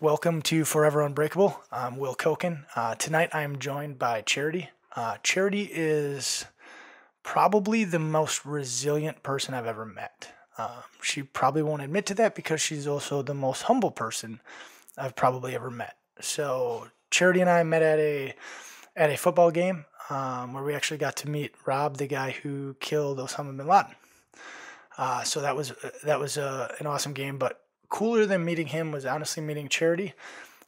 Welcome to Forever Unbreakable. I'm Will Koken. Uh, tonight I am joined by Charity. Uh, Charity is probably the most resilient person I've ever met. Um, she probably won't admit to that because she's also the most humble person I've probably ever met. So Charity and I met at a at a football game um, where we actually got to meet Rob, the guy who killed Osama bin Laden. Uh, so that was that was uh, an awesome game. But cooler than meeting him was honestly meeting Charity,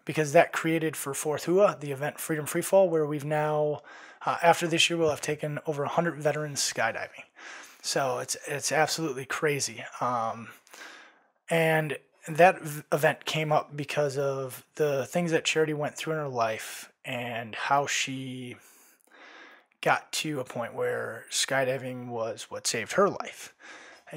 because that created for Fourth Hua the event Freedom Freefall, where we've now uh, after this year we'll have taken over hundred veterans skydiving. So it's it's absolutely crazy. Um, and that v- event came up because of the things that Charity went through in her life and how she got to a point where skydiving was what saved her life.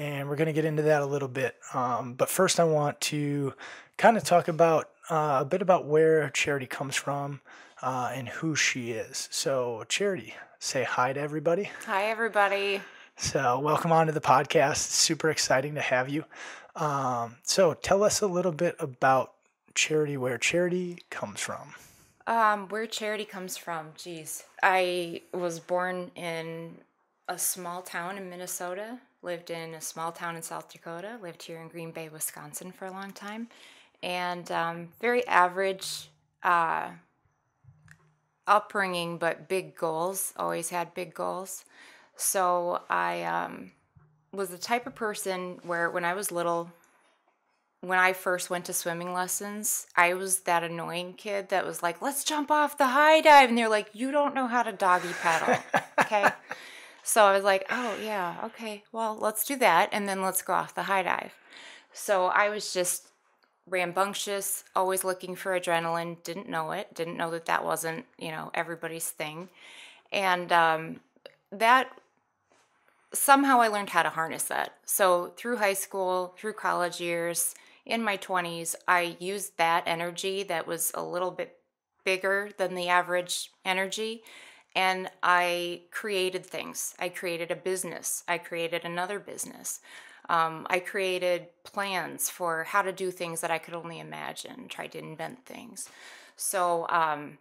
And we're going to get into that a little bit. Um, but first, I want to kind of talk about uh, a bit about where Charity comes from uh, and who she is. So, Charity, say hi to everybody. Hi, everybody. So, welcome on to the podcast. Super exciting to have you. Um, so, tell us a little bit about Charity, where Charity comes from. Um, where charity comes from, geez. I was born in a small town in Minnesota, lived in a small town in South Dakota, lived here in Green Bay, Wisconsin for a long time, and um, very average uh, upbringing, but big goals. Always had big goals. So I um, was the type of person where when I was little, when I first went to swimming lessons, I was that annoying kid that was like, let's jump off the high dive. And they're like, you don't know how to doggy paddle. Okay. So I was like, oh, yeah, okay, well, let's do that. And then let's go off the high dive. So I was just rambunctious, always looking for adrenaline, didn't know it, didn't know that that wasn't, you know, everybody's thing. And um, that somehow I learned how to harness that. So through high school, through college years, in my 20s, I used that energy that was a little bit bigger than the average energy and I created things. I created a business. I created another business. Um, I created plans for how to do things that I could only imagine, tried to invent things. So, um,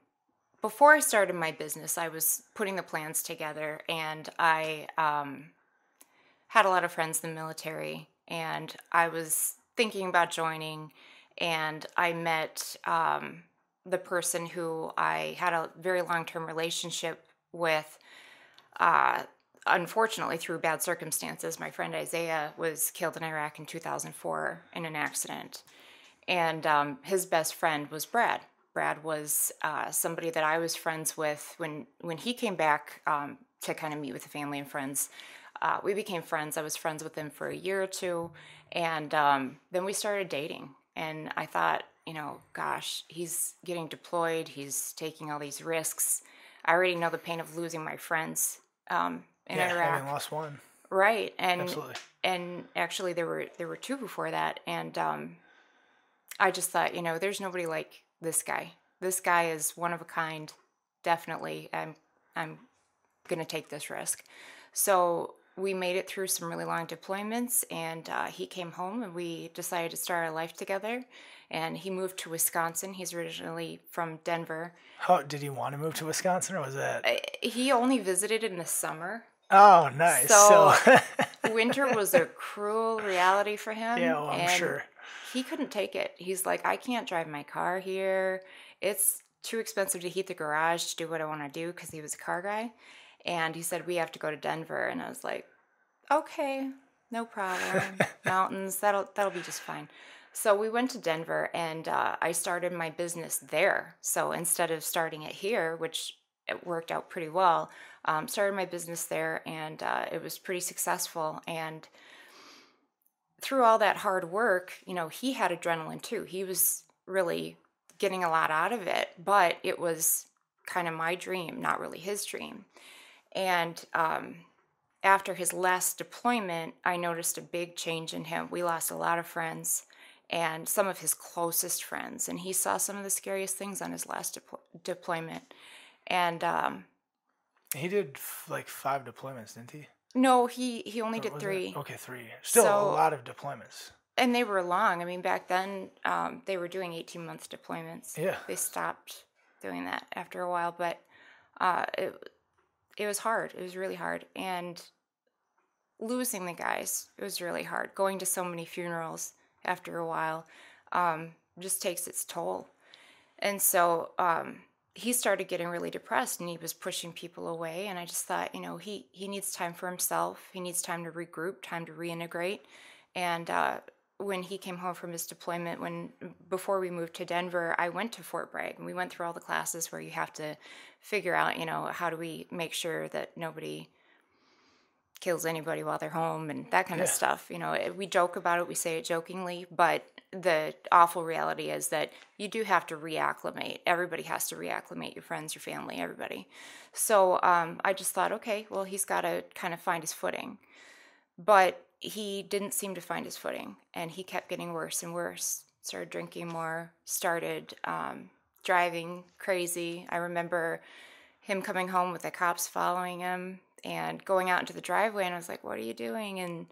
before I started my business, I was putting the plans together and I um, had a lot of friends in the military and I was thinking about joining and I met um, the person who I had a very long term relationship with. Uh, unfortunately, through bad circumstances, my friend Isaiah was killed in Iraq in 2004 in an accident. And um, his best friend was Brad. Brad was uh, somebody that I was friends with when, when he came back um, to kind of meet with the family and friends. Uh, we became friends. I was friends with him for a year or two. And um, then we started dating. And I thought, you know, gosh, he's getting deployed. He's taking all these risks. I already know the pain of losing my friends um, in yeah, Iraq. having lost one. Right, and Absolutely. and actually there were there were two before that, and um, I just thought, you know, there's nobody like this guy. This guy is one of a kind. Definitely, I'm I'm gonna take this risk. So we made it through some really long deployments, and uh, he came home, and we decided to start our life together. And he moved to Wisconsin. He's originally from Denver. How did he want to move to Wisconsin, or was that? Uh, He only visited in the summer, Oh, nice. So- So, winter was a cruel reality for him. yeah, well, I'm sure. He couldn't take it. He's like, I can't drive my car here. It's too expensive to heat the garage to do what I want to do because he was a car guy. And he said, We have to go to Denver. And I was like, Okay, no problem. Mountains, that'll that'll be just fine. So we went to Denver and uh, I started my business there. So instead of starting it here, which it worked out pretty well, um, started my business there and uh, it was pretty successful. And through all that hard work, you know, he had adrenaline too. He was really getting a lot out of it, but it was kind of my dream, not really his dream. And um, after his last deployment, I noticed a big change in him. We lost a lot of friends and some of his closest friends, and he saw some of the scariest things on his last deplo- deployment. And um, He did f- like five deployments, didn't he? no, he he only Or did was it- three. Okay, three. Still a lot of deployments. and they were long. I mean, back then um, they were doing 18 month deployments. Yeah. They stopped doing that after a while, but uh, it, it was hard. It was really hard. And losing the guys, it was really hard. Going to so many funerals after a while um, just takes its toll. And so um, he started getting really depressed and he was pushing people away. And I just thought, you know, he, he needs time for himself. He needs time to regroup, time to reintegrate. And uh, when he came home from his deployment, when before we moved to Denver, I went to Fort Bragg and we went through all the classes where you have to figure out, you know, how do we make sure that nobody kills anybody while they're home and that kind of stuff. You know, we joke about it, we say it jokingly, but the awful reality is that you do have to reacclimate. Everybody has to reacclimate your friends, your family, everybody. So um, I just thought, okay, well, he's got to kind of find his footing. But he didn't seem to find his footing and he kept getting worse and worse. Started drinking more, started um, driving crazy. I remember him coming home with the cops following him and going out into the driveway and I was like, "What are you doing?" and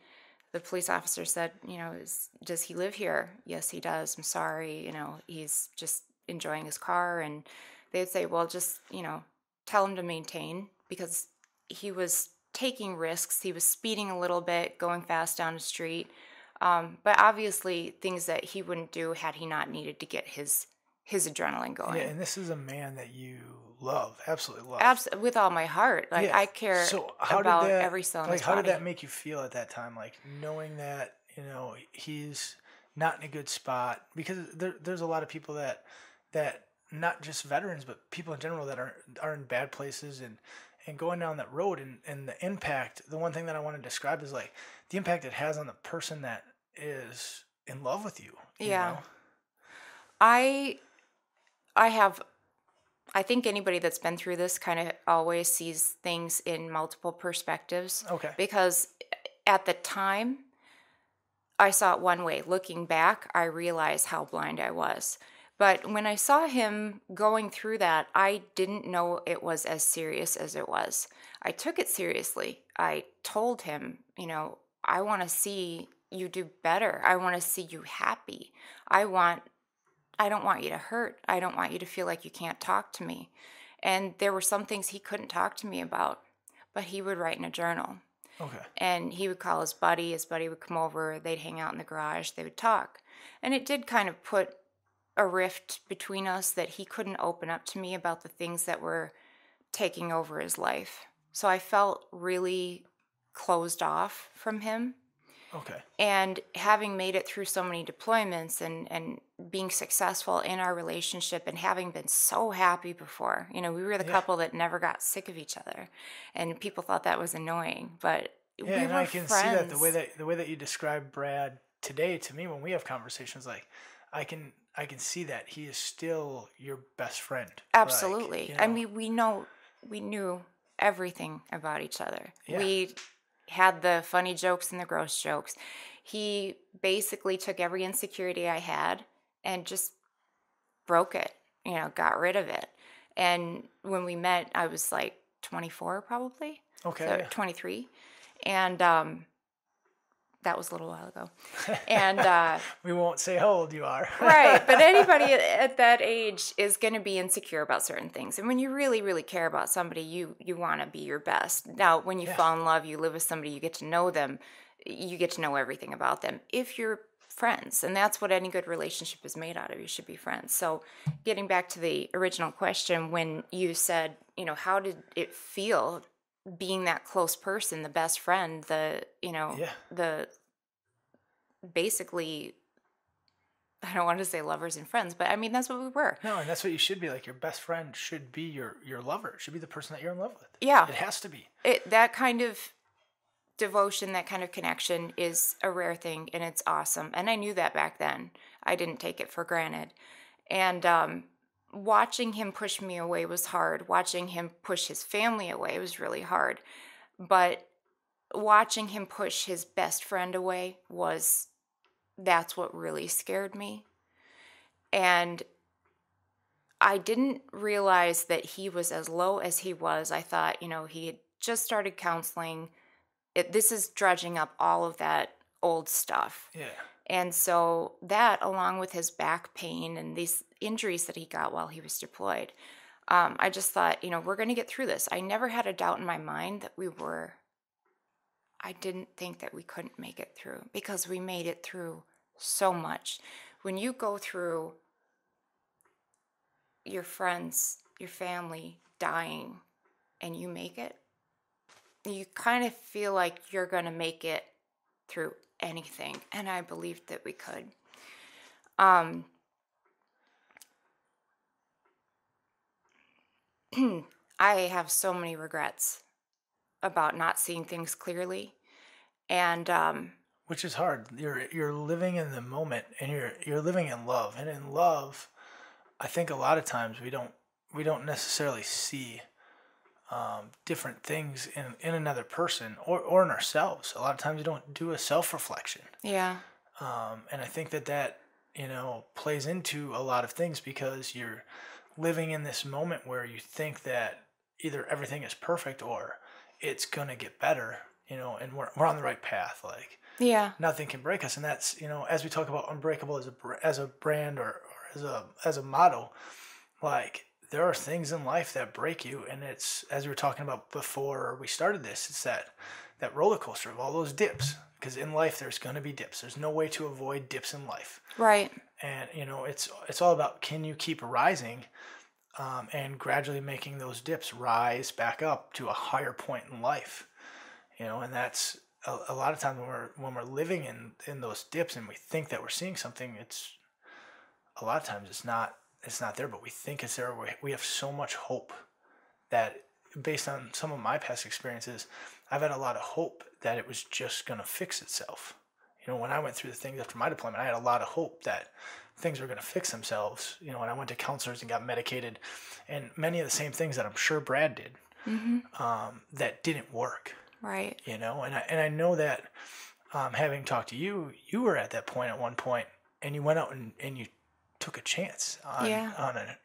the police officer said, "You know, is, does he live here?" "Yes, he does." "I'm sorry, you know, he's just enjoying his car." And they'd say, "Well, just, you know, tell him to maintain because he was taking risks. He was speeding a little bit, going fast down the street. Um, but obviously things that he wouldn't do had he not needed to get his his adrenaline going. Yeah, and this is a man that you love, absolutely love. Abs- with all my heart. Like Yeah. I care So how about did that, every cell in like how body. did that make you feel at that time? Like knowing that you know he's not in a good spot because there, there's a lot of people that that not just veterans but people in general that are are in bad places and and going down that road and and the impact. The one thing that I want to describe is like the impact it has on the person that is in love with you. you Yeah. know? I I have I think anybody that's been through this kind of always sees things in multiple perspectives. Okay. Because at the time I saw it one way. Looking back, I realized how blind I was. But when I saw him going through that, I didn't know it was as serious as it was. I took it seriously. I told him, you know, I want to see you do better. I want to see you happy. I want I don't want you to hurt. I don't want you to feel like you can't talk to me. And there were some things he couldn't talk to me about, but he would write in a journal. Okay. And he would call his buddy. His buddy would come over. They'd hang out in the garage. They would talk. And it did kind of put a rift between us that he couldn't open up to me about the things that were taking over his life. So I felt really closed off from him. Okay. And having made it through so many deployments and, and being successful in our relationship and having been so happy before, you know, we were the Yeah. couple that never got sick of each other. And people thought that was annoying, but Yeah, we and I can friends. see that the way that the way that you describe Brad today to me when we have conversations, like I can I can see that he is still your best friend. Like, Absolutely. you I mean, we know, we knew everything about each other. Yeah. We had the funny jokes and the gross jokes. He basically took every insecurity I had and just broke it, you know, got rid of it. And when we met, I was like 24 probably, okay. so yeah. 23. And um, that was a little while ago. And, uh, We won't say how old you are. right but anybody at, at that age is going to be insecure about certain things and when you really really care about somebody you you want to be your best now when you Yeah. fall in love you live with somebody you get to know them you get to know everything about them if you're friends and that's what any good relationship is made out of you should be friends so getting back to the original question when you said you know how did it feel being that close person the best friend the you know Yeah. the basically I don't want to say lovers and friends, but I mean that's what we were. No, and that's what you should be. Like your best friend should be your your lover. It should be the person that you're in love with. Yeah, It has to be. it, that kind of devotion, that kind of connection is a rare thing, and it's awesome. And I knew that back then. I didn't take it for granted. And um, watching him push me away was hard. Watching him push his family away was really hard. But watching him push his best friend away was that's what really scared me. And I didn't realize that he was as low as he was. I thought, you know, he had just started counseling. It, this is dredging up all of that old stuff. Yeah. And so that, along with his back pain and these injuries that he got while he was deployed, um, I just thought, you know, we're going to get through this. I never had a doubt in my mind that we were. I didn't think that we couldn't make it through because we made it through so much. When you go through your friends, your family dying, and you make it, you kind of feel like you're going to make it through anything. And I believed that we could. Um, I have so many regrets about not seeing things clearly. And um, which is hard. You're you're living in the moment and you're you're living in love. And in love, I think a lot of times we don't we don't necessarily see um, different things in, in another person or, or in ourselves. A lot of times we don't do a self reflection. Yeah. Um, and I think that that, you know, plays into a lot of things because you're living in this moment where you think that either everything is perfect or it's going to get better, you know, and we're, we're on the right path. Like, yeah, nothing can break us. And that's, you know, as we talk about unbreakable as a, as a brand or, or as a, as a model, like there are things in life that break you and it's as we were talking about before we started this it's that that roller coaster of all those dips because in life there's going to be dips. There's no way to avoid dips in life. Right. And you know it's it's all about can you keep rising um, and gradually making those dips rise back up to a higher point in life. You know and that's a, a lot of times when we're when we're living in in those dips and we think that we're seeing something it's a lot of times it's not it's not there, but we think it's there. We have so much hope that, based on some of my past experiences, I've had a lot of hope that it was just going to fix itself. You know, when I went through the things after my deployment, I had a lot of hope that things were going to fix themselves. You know, when I went to counselors and got medicated, and many of the same things that I'm sure Brad did, mm-hmm. um, that didn't work. Right. You know, and I and I know that um, having talked to you, you were at that point at one point, and you went out and, and you took a chance on yeah. on a,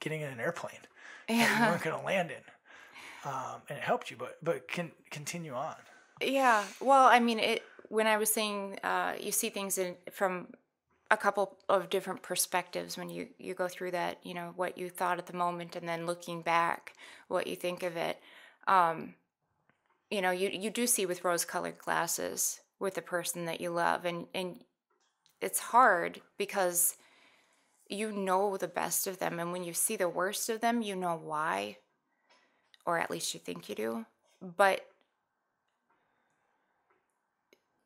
getting in an airplane yeah. that you weren't going to land in, um, and it helped you. But but can continue on. Yeah. Well, I mean, it when I was saying uh, you see things in from a couple of different perspectives when you you go through that. You know what you thought at the moment, and then looking back, what you think of it. Um, you know, you you do see with rose-colored glasses with the person that you love, and and it's hard because you know the best of them. And when you see the worst of them, you know why, or at least you think you do. But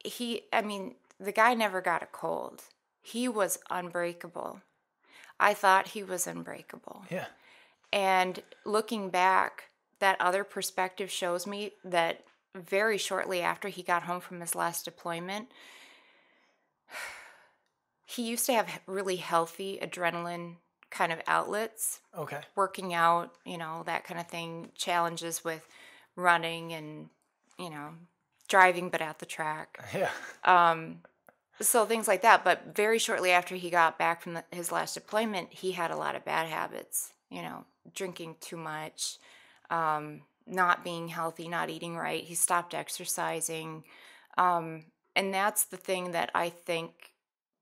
he, I mean, the guy never got a cold. He was unbreakable. I thought he was unbreakable. Yeah. And looking back, that other perspective shows me that very shortly after he got home from his last deployment, he used to have really healthy adrenaline kind of outlets. Okay. Working out, you know, that kind of thing, challenges with running and, you know, driving but at the track. Yeah. Um so things like that, but very shortly after he got back from the, his last deployment, he had a lot of bad habits, you know, drinking too much, um, not being healthy, not eating right. He stopped exercising. Um, and that's the thing that I think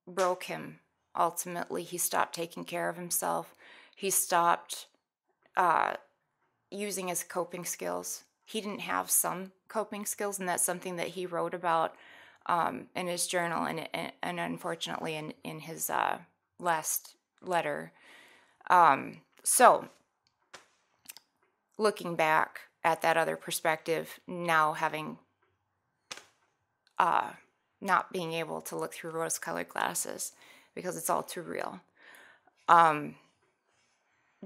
broke him ultimately. He stopped taking care of himself. He stopped uh, using his coping skills. He didn't have some coping skills, and that's something that he wrote about um, in his journal and, and unfortunately in, in his uh, last letter. Um, so, looking back at that other perspective, now having uh, not being able to look through rose colored glasses because it's all too real. Um,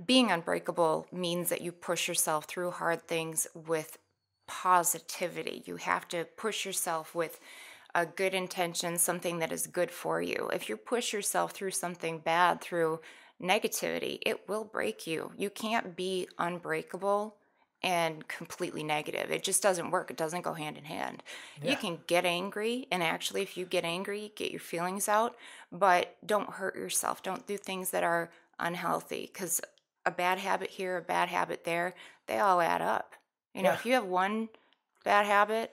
being unbreakable means that you push yourself through hard things with positivity. You have to push yourself with a good intention, something that is good for you. If you push yourself through something bad, through negativity, it will break you. You can't be unbreakable and completely negative. It just doesn't work. It doesn't go hand in hand. Yeah. You can get angry, and actually, if you get angry, get your feelings out, but don't hurt yourself. Don't do things that are unhealthy because a bad habit here, a bad habit there, they all add up. You know, yeah. if you have one bad habit,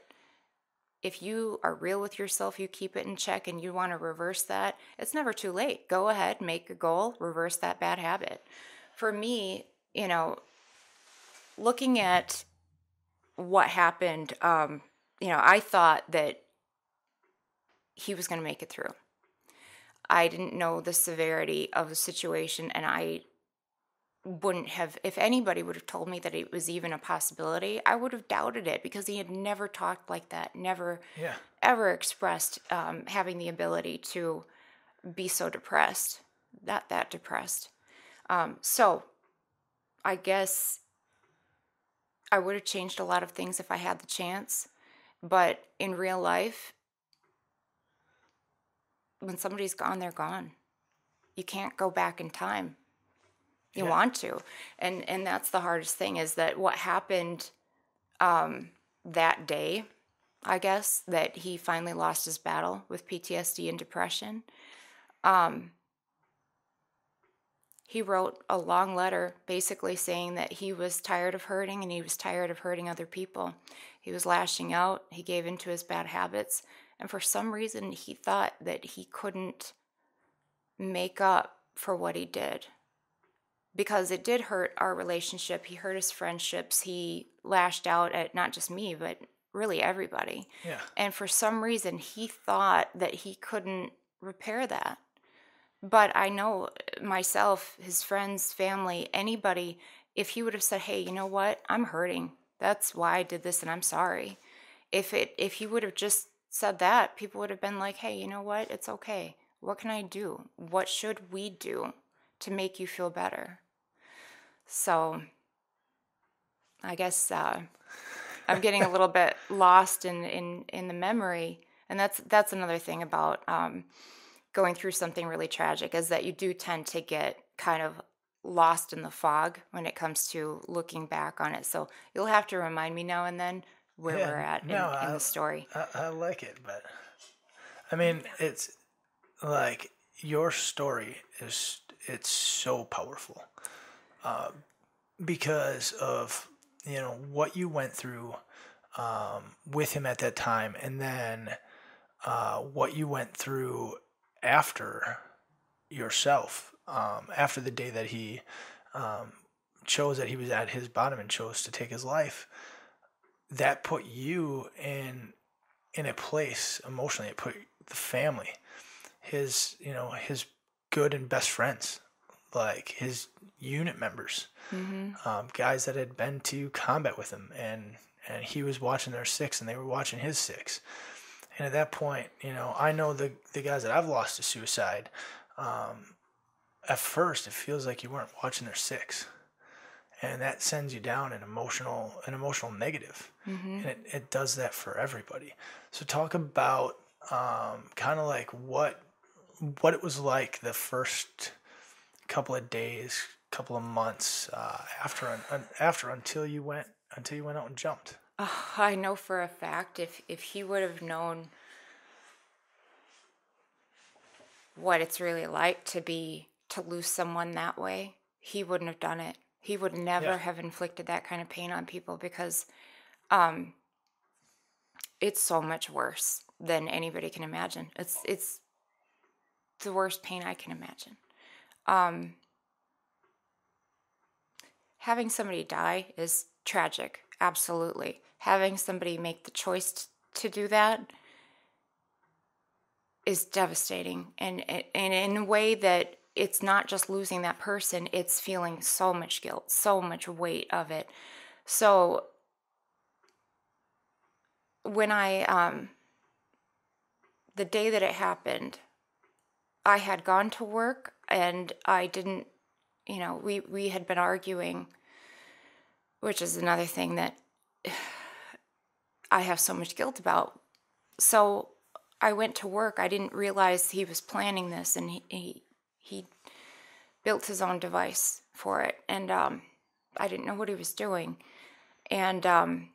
if you are real with yourself, you keep it in check and you want to reverse that, it's never too late. Go ahead, make a goal, reverse that bad habit. For me, you know, looking at what happened, um, you know, I thought that he was going to make it through. I didn't know the severity of the situation, and I wouldn't have, if anybody would have told me that it was even a possibility, I would have doubted it because he had never talked like that, never Yeah. ever expressed um, having the ability to be so depressed, not that depressed. Um, so I guess I would have changed a lot of things if I had the chance. But in real life, when somebody's gone, they're gone. You can't go back in time. You Yeah. want to, and and that's the hardest thing is that what happened um, that day, I guess that he finally lost his battle with PTSD and depression. Um, he wrote a long letter basically saying that he was tired of hurting and he was tired of hurting other people. He was lashing out, he gave into his bad habits, and for some reason he thought that he couldn't make up for what he did. Because it did hurt our relationship, he hurt his friendships, he lashed out at not just me, but really everybody. Yeah. And for some reason, he thought that he couldn't repair that. But I know myself, his friends, family, anybody, if he would have said, "Hey, you know what? I'm hurting. That's why I did this and I'm sorry." If it if he would have just said that, people would have been like, "Hey, you know what? It's okay. What can I do? What should we do to make you feel better?" So I guess uh, I'm getting a little bit lost in, in, in the memory. And that's that's another thing about um, going through something really tragic is that you do tend to get kind of lost in the fog when it comes to looking back on it. So you'll have to remind me now and then where Yeah, we're at in, no, in I- the story. I, I like it, but I mean, it's like your story is it's so powerful uh, because of you know what you went through um, with him at that time, and then uh, what you went through after yourself um, after the day that he um, chose that he was at his bottom and chose to take his life that put you in in a place emotionally it put the family his you know his good and best friends like his unit members um, guys that had been to combat with him and and he was watching their six and they were watching his six and at that point you know i know the the guys that i've lost to suicide um, at first it feels like you weren't watching their six. And that sends you down an emotional an emotional negative. And it, it does that for everybody. So talk about um, kind of like what what it was like the first couple of days couple of months uh, after un, un, after until you went until you went out and jumped Oh, I know for a fact if if he would have known what it's really like to be to lose someone that way, he wouldn't have done it. He would never Yeah. have inflicted that kind of pain on people because um it's so much worse than anybody can imagine. It's it's the worst pain I can imagine. Um having somebody die is tragic absolutely. Having somebody make the choice to do that is devastating and and in a way that it's not just losing that person it's feeling so much guilt so much weight of it. So when i um the day that it happened i had gone to work and i didn't you know we we had been arguing which is another thing that I have so much guilt about. So I went to work. I didn't realize he was planning this, and he he, he built his own device for it, and um, I didn't know what he was doing, and um,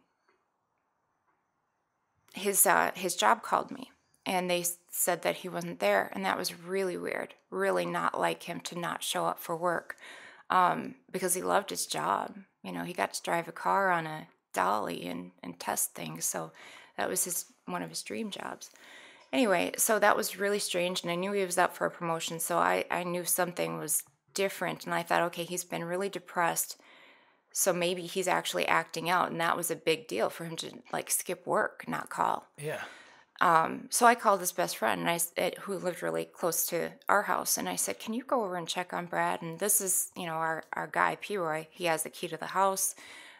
his uh, his job called me, and they said that he wasn't there, and that was really weird. Really not like him to not show up for work um, because he loved his job. You know, he got to drive a car on a dolly and, and test things. So that was his one of his dream jobs. Anyway, so that was really strange, and I knew he was up for a promotion, so I, I knew something was different, and I thought, okay, he's been really depressed, so maybe he's actually acting out, and that was a big deal for him to like skip work, not call. Yeah. Um, so I called his best friend, and I s- it, who lived really close to our house, and I said, "Can you go over and check on Brad?" And this is, you know, our our guy P-Roy. He has the key to the house.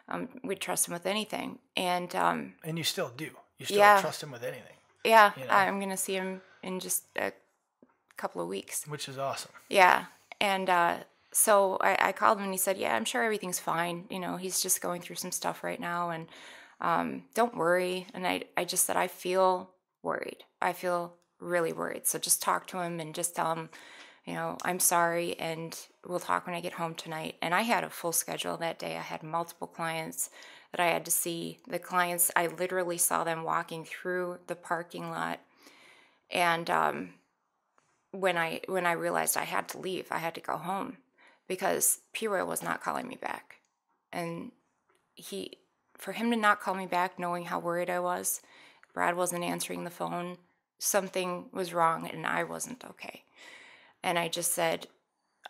Um, we trust him with anything, and um, And you still do. You still Yeah. trust him with anything, yeah, You know? I'm gonna see him in just a couple of weeks. which is awesome. Yeah. And uh, so I, I called him and he said, Yeah, I'm sure everything's fine. You know, he's just going through some stuff right now and um, don't worry. And I, I just said, I feel worried. I feel really worried. So just talk to him and just tell him, you know, I'm sorry and we'll talk when I get home tonight. And I had a full schedule that day. I had multiple clients that I had to see. The clients, I literally saw them walking through the parking lot. And um, when I when I realized I had to leave, I had to go home because P Roy was not calling me back. And he for him to not call me back knowing how worried I was, Brad wasn't answering the phone, something was wrong and I wasn't okay. And I just said,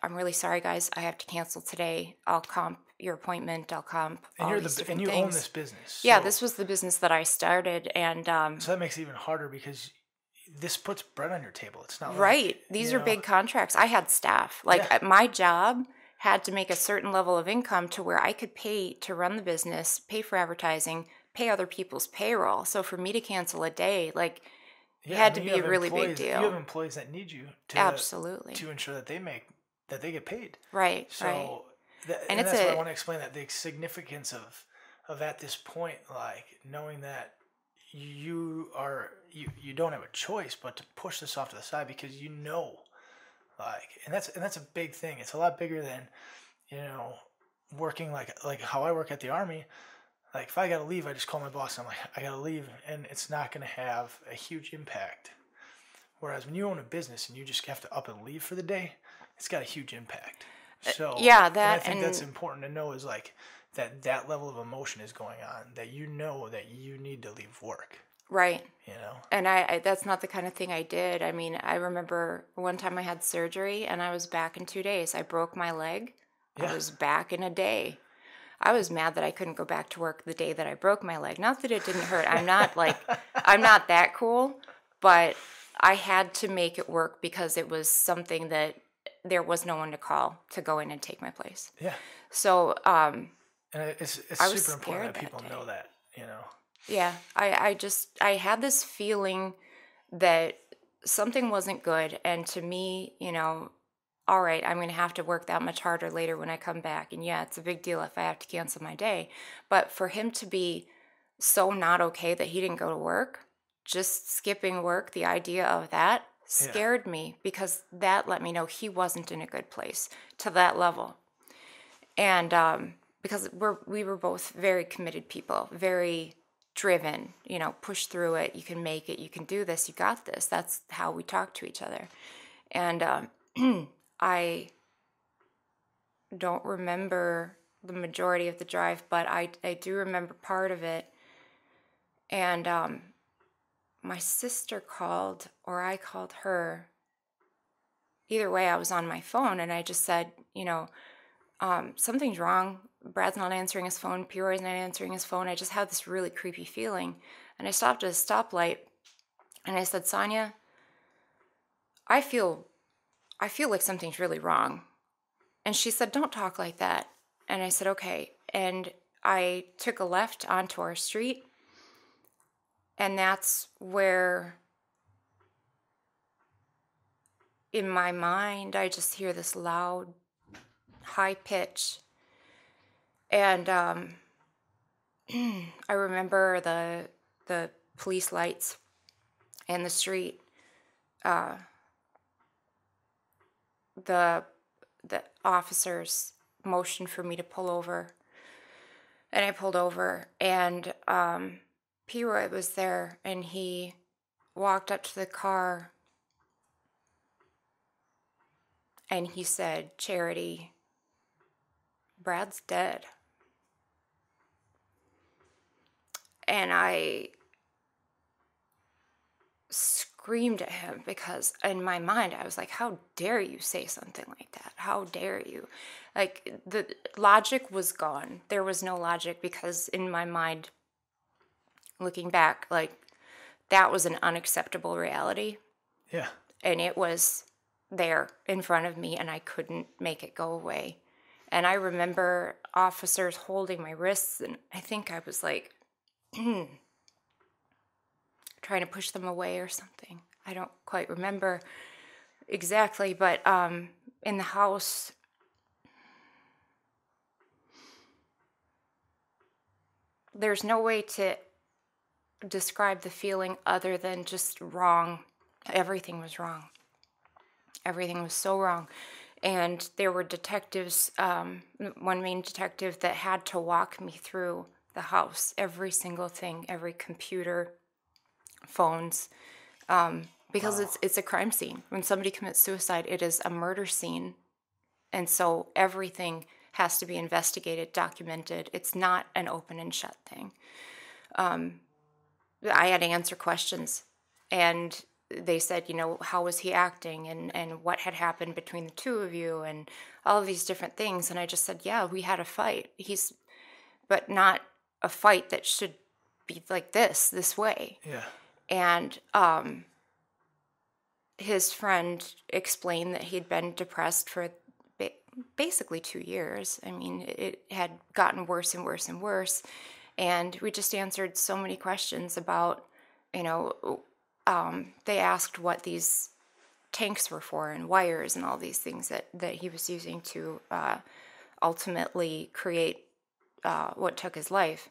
I'm really sorry guys, I have to cancel today. I'll comp your appointment, I'll comp And all you're the and you things. own this business. yeah, this was the business that I started and um So that makes it even harder because this puts bread on your table. It's not like, Right. These are know, big contracts. I had staff. Like Yeah. uh, my job had to make a certain level of income to where I could pay to run the business, pay for advertising, pay other people's payroll. So for me to cancel a day, like yeah, had I to be a really big deal. You have employees that need you to absolutely. to ensure that they make that they get paid. right, So right. that, And and, it's that's why a- I want to explain that the significance of of at this point, like knowing that you are you you don't have a choice but to push this off to the side because you know, like, and that's and that's a big thing. It's a lot bigger than you know working like like how I work at the army. Like if I gotta leave, I just call my boss. and I'm like, I gotta leave, and it's not gonna have a huge impact. Whereas when you own a business and you just have to up and leave for the day, it's got a huge impact. So Uh, yeah, and that I think that's important to know is like that that level of emotion is going on that you know that you need to leave work. Right. You know, And I, I that's not the kind of thing I did. I mean, I remember one time I had surgery and I was back in 2 days. I broke my leg. Yeah. I was back in a day. I was mad that I couldn't go back to work the day that I broke my leg. Not that it didn't hurt. I'm not like I'm not that cool, but I had to make it work because it was something that there was no one to call to go in and take my place. yeah, So, um, and it's it's I was super important that that people day. know that. You know, Yeah, I, I just I had this feeling that something wasn't good, and to me, you know, all right, I'm gonna have to work that much harder later when I come back, and yeah, it's a big deal if I have to cancel my day, but for him to be so not okay that he didn't go to work, just skipping work, the idea of that scared me because that let me know he wasn't in a good place to that level and um, because we're we were both very committed people, very driven. You know, push through it. You can make it. You can do this. You got this. That's how we talk to each other. And um, I don't remember the majority of the drive, but I I do remember part of it. And um, my sister called, or I called her. Either way, I was on my phone, and I just said, you know um, something's wrong. Brad's not answering his phone. Peory's not answering his phone. I just had this really creepy feeling. And I stopped at a stoplight and I said, Sonia, I feel I feel like something's really wrong. And she said, Don't talk like that. And I said, Okay. And I took a left onto our street. And that's where in my mind I just hear this loud high pitch. And um, I remember the the police lights and the street. Uh, the the officers motioned for me to pull over, and I pulled over, and um, P. Roy was there, and he walked up to the car, and he said, "Charity." Brad's dead. And I screamed at him because in my mind I was like, How dare you say something like that? How dare you? Like the logic was gone. There was no logic because in my mind, looking back, like that was an unacceptable reality. Yeah. And it was there in front of me and I couldn't make it go away. And I remember officers holding my wrists and I think I was like trying to push them away or something. I don't quite remember exactly, but um, in the house, there's no way to describe the feeling other than just wrong. Everything was wrong. Everything was so wrong. And there were detectives, um, one main detective that had to walk me through the house, every single thing, every computer, phones, um, because wow. it's it's a crime scene. When somebody commits suicide, it is a murder scene, and so everything has to be investigated, documented. It's not an open and shut thing. Um, I had to answer questions, and they said, you know, how was he acting, and and what had happened between the two of you, and all of these different things. And I just said, yeah, we had a fight. He's, but not a fight that should be like this, this way. Yeah and um, his friend explained that he'd been depressed for ba- basically two years. I mean, it had gotten worse and worse and worse, and we just answered so many questions about, you know, um, they asked what these tanks were for and wires and all these things that that he was using to uh, ultimately create uh, what took his life,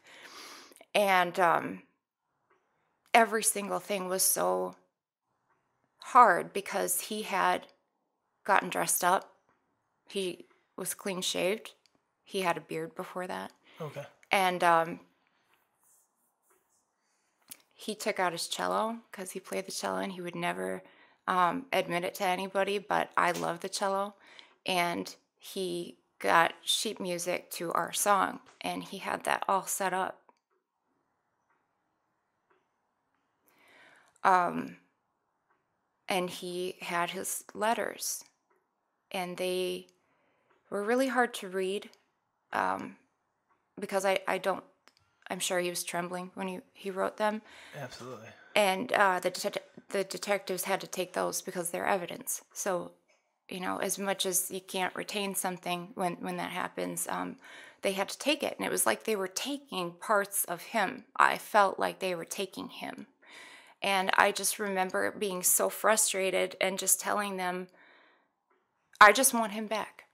and um, every single thing was so hard because he had gotten dressed up. He was clean shaved. He had a beard before that. Okay. And um, he took out his cello because he played the cello and he would never um, admit it to anybody, but I love the cello. And he got sheet music to our song and he had that all set up Um, and he had his letters, and they were really hard to read um, because I, I don't, I'm sure he was trembling when he, he wrote them. Absolutely. And uh, the, det- the detectives had to take those because they're evidence. So, you know, as much as you can't retain something when, when that happens, um, they had to take it. And it was like they were taking parts of him. I felt like they were taking him. And I just remember being so frustrated and just telling them, I just want him back.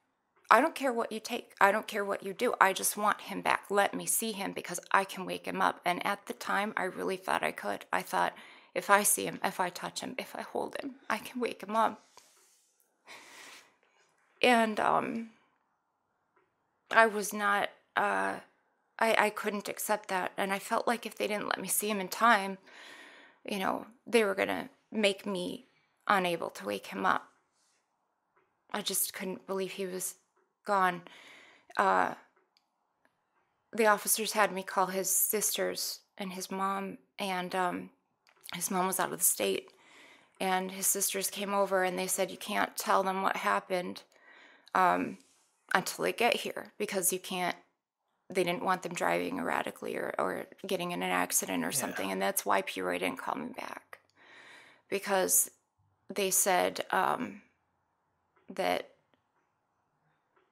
I don't care what you take. I don't care what you do. I just want him back. Let me see him because I can wake him up. And at the time, I really thought I could. I thought, if I see him, if I touch him, if I hold him, I can wake him up. And um, I was not, uh, I, I couldn't accept that. And I felt like if they didn't let me see him in time, you know, they were going to make me unable to wake him up. I just couldn't believe he was gone. Uh, the officers had me call his sisters and his mom, and um, his mom was out of the state. And his sisters came over and they said, You can't tell them what happened um, until they get here because you can't they didn't want them driving erratically or, or getting in an accident or something. Yeah. And that's why Peoria didn't call me back. Because they said um, that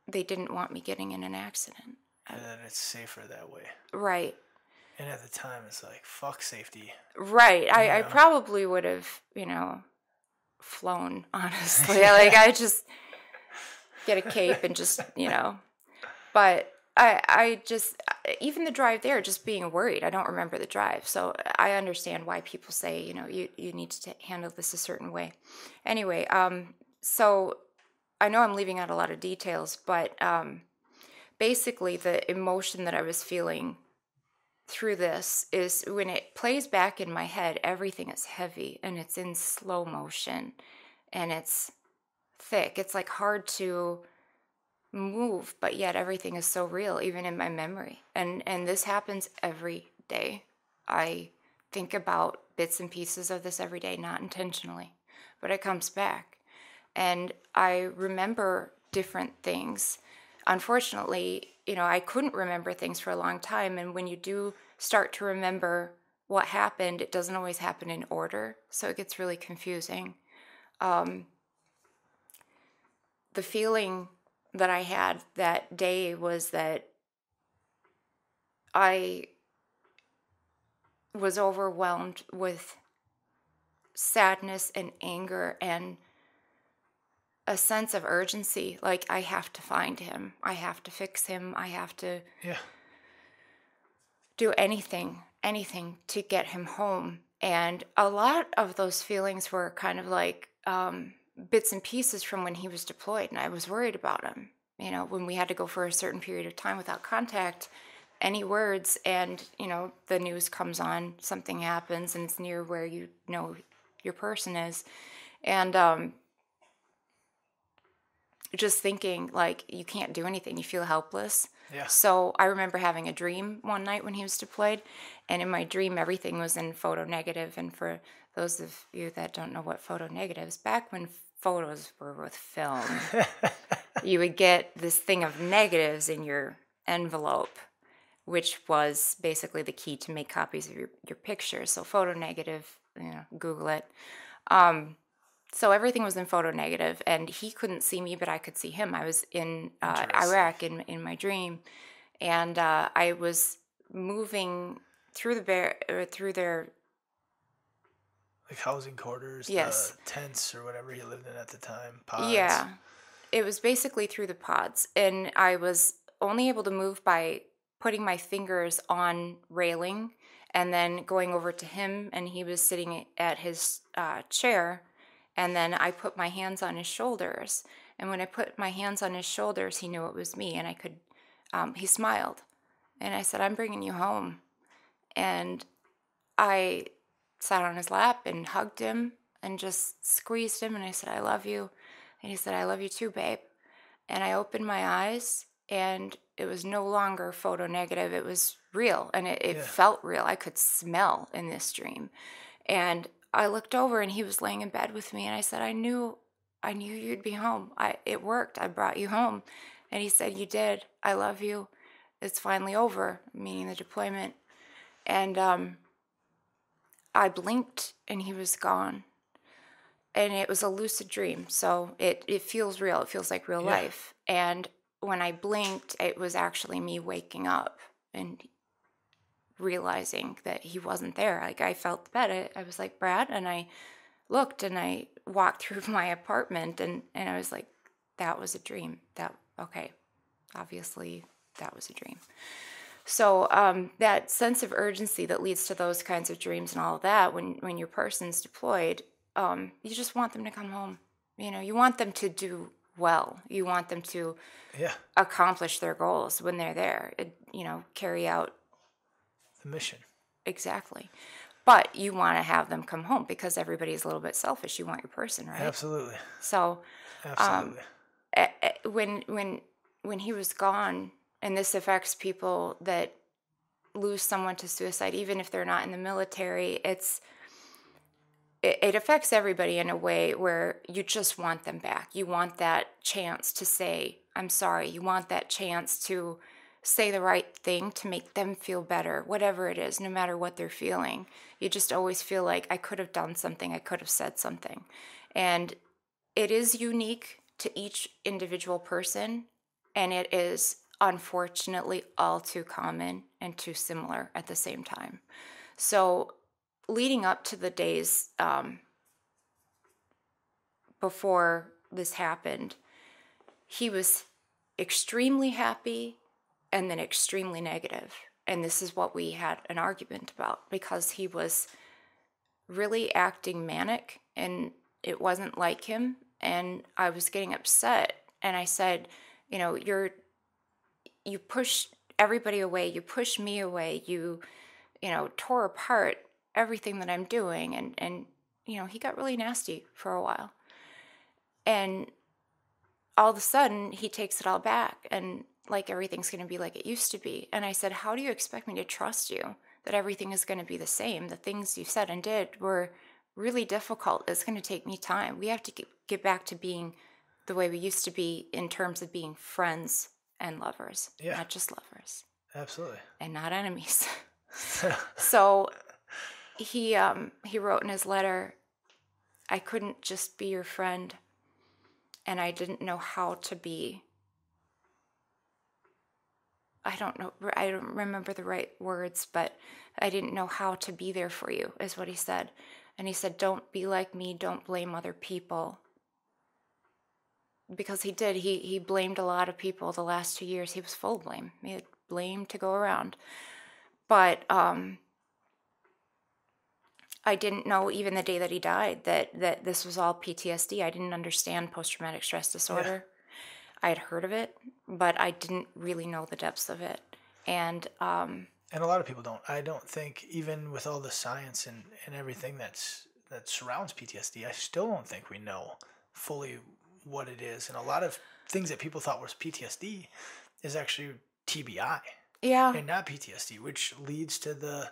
they didn't want me getting in an accident. And then it's safer that way. Right. And at the time, it's like, fuck safety. Right. I, I probably would have, you know, flown, honestly. like, I just get a cape and just, you know. But I I just even the drive there, just being worried. I don't remember the drive, so I understand why people say you know you you need to handle this a certain way. Anyway, um, so I know I'm leaving out a lot of details, but um, basically the emotion that I was feeling through this is when it plays back in my head, everything is heavy and it's in slow motion and it's thick. It's like hard to move but yet everything is so real even in my memory and and this happens every day i think about bits and pieces of this every day, not intentionally, but it comes back. And I remember different things. Unfortunately, you know, I couldn't remember things for a long time. And when you do start to remember what happened, it doesn't always happen in order. So it gets really confusing. Um, the feeling that I had that day was that I was overwhelmed with sadness and anger and a sense of urgency like i have to find him. I have to fix him. I have to Yeah. do anything anything to get him home. And a lot of those feelings were kind of like um, bits and pieces from when he was deployed and i was worried about him. You know when we had to go for a certain period of time without contact any words and you know the news comes on something happens and it's near where you know your person is. And um just thinking like you can't do anything you feel helpless. Yeah. so i remember having a dream one night when he was deployed and in my dream everything was in photo negative and for those of you that don't know what photo negatives back when photos were with film you would get this thing of negatives in your envelope which was basically the key to make copies of your, your pictures. So photo negative, you know, Google it. Um, so everything was in photo negative, and he couldn't see me, but I could see him. I was in uh, Iraq in in my dream, and uh, I was moving through the bear uh, through their like housing quarters, Yes. the tents or whatever he lived in at the time. Pods. Yeah. It was basically through the pods. And I was only able to move by putting my fingers on railing and then going over to him. And he was sitting at his uh, chair. And then I put my hands on his shoulders. And when I put my hands on his shoulders, he knew it was me. And I could, um, he smiled. And I said, I'm bringing you home. And I sat on his lap and hugged him and just squeezed him. And I said, I love you. And he said, I love you too, babe. And I opened my eyes and it was no longer photo negative. It was real and it, it Yeah. felt real. I could smell in this dream. And I looked over and he was laying in bed with me and I said, I knew I knew you'd be home. I it worked. I brought you home. And he said, You did. I love you. It's finally over, meaning the deployment. And um I blinked and he was gone. And it was a lucid dream. So it it feels real. It feels like real Yeah. life. And when i blinked it was actually me waking up and realizing that he wasn't there. Like i felt the bed. I, I was like brad and i looked and i walked through my apartment and and i was like that was a dream. That okay obviously that was a dream so um, that sense of urgency that leads to those kinds of dreams and all of that, when when your person's deployed, um, you just want them to come home. You know, you want them to do well. You want them to Yeah. accomplish their goals when they're there. It, you know, carry out The mission. exactly. But you want to have them come home because everybody's a little bit selfish. You want your person, right? Absolutely. So Absolutely. eh, eh, when when when he was gone and this affects people that lose someone to suicide even if they're not in the military it's it, it affects everybody in a way where you just want them back. You want that chance to say i'm sorry. You want that chance to say the right thing to make them feel better whatever it is no matter what they're feeling. You just always feel like i could have done something. I could have said something. And it is unique to each individual person and it is unfortunately all too common and too similar at the same time. So leading up to the days um, before this happened he was extremely happy and then extremely negative. and this is what we had an argument about because he was really acting manic and it wasn't like him. And i was getting upset. And i said you know you're you push everybody away you push me away you you know tore apart everything that i'm doing and and you know he got really nasty for a while and all of a sudden he takes it all back and like everything's going to be like it used to be and i said how do you expect me to trust you that everything is going to be the same. The things you said and did were really difficult. It's going to take me time. We have to get, get back to being the way we used to be in terms of being friends and lovers, Yeah. not just lovers Absolutely. and not enemies. so he um he wrote in his letter, I couldn't just be your friend and I didn't know how to be I don't know I don't remember the right words, but I didn't know how to be there for you is what he said. And he said don't be like me, don't blame other people. Because he did, he he blamed a lot of people the last 2 years. He was full of blame. He had blame to go around. But um I didn't know even the day that he died that that this was all PTSD. I didn't understand post traumatic stress disorder. I had heard of it, but I didn't really know the depths of it. And um, and a lot of people don't. I don't think even with all the science and, and everything that's that surrounds PTSD, I still don't think we know fully what it is. And a lot of things that people thought was PTSD is actually TBI yeah, and not PTSD, which leads to the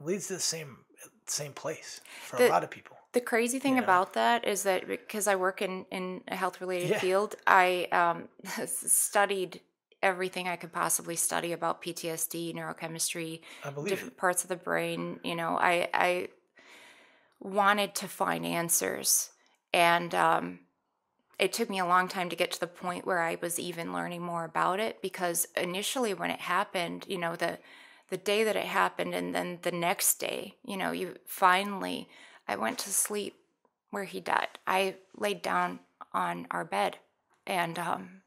leads to the same same place for The- a lot of people. The crazy thing know? about that is that because I work in, in a health related Yeah. field, I um, studied everything I could possibly study about PTSD, neurochemistry, I believe different it. parts of the brain. You know, I I wanted to find answers, and um, it took me a long time to get to the point where I was even learning more about it. Because initially, when it happened, you know, the the day that it happened, and then the next day, you know, you finally, I went to sleep where he died. I laid down on our bed, and um,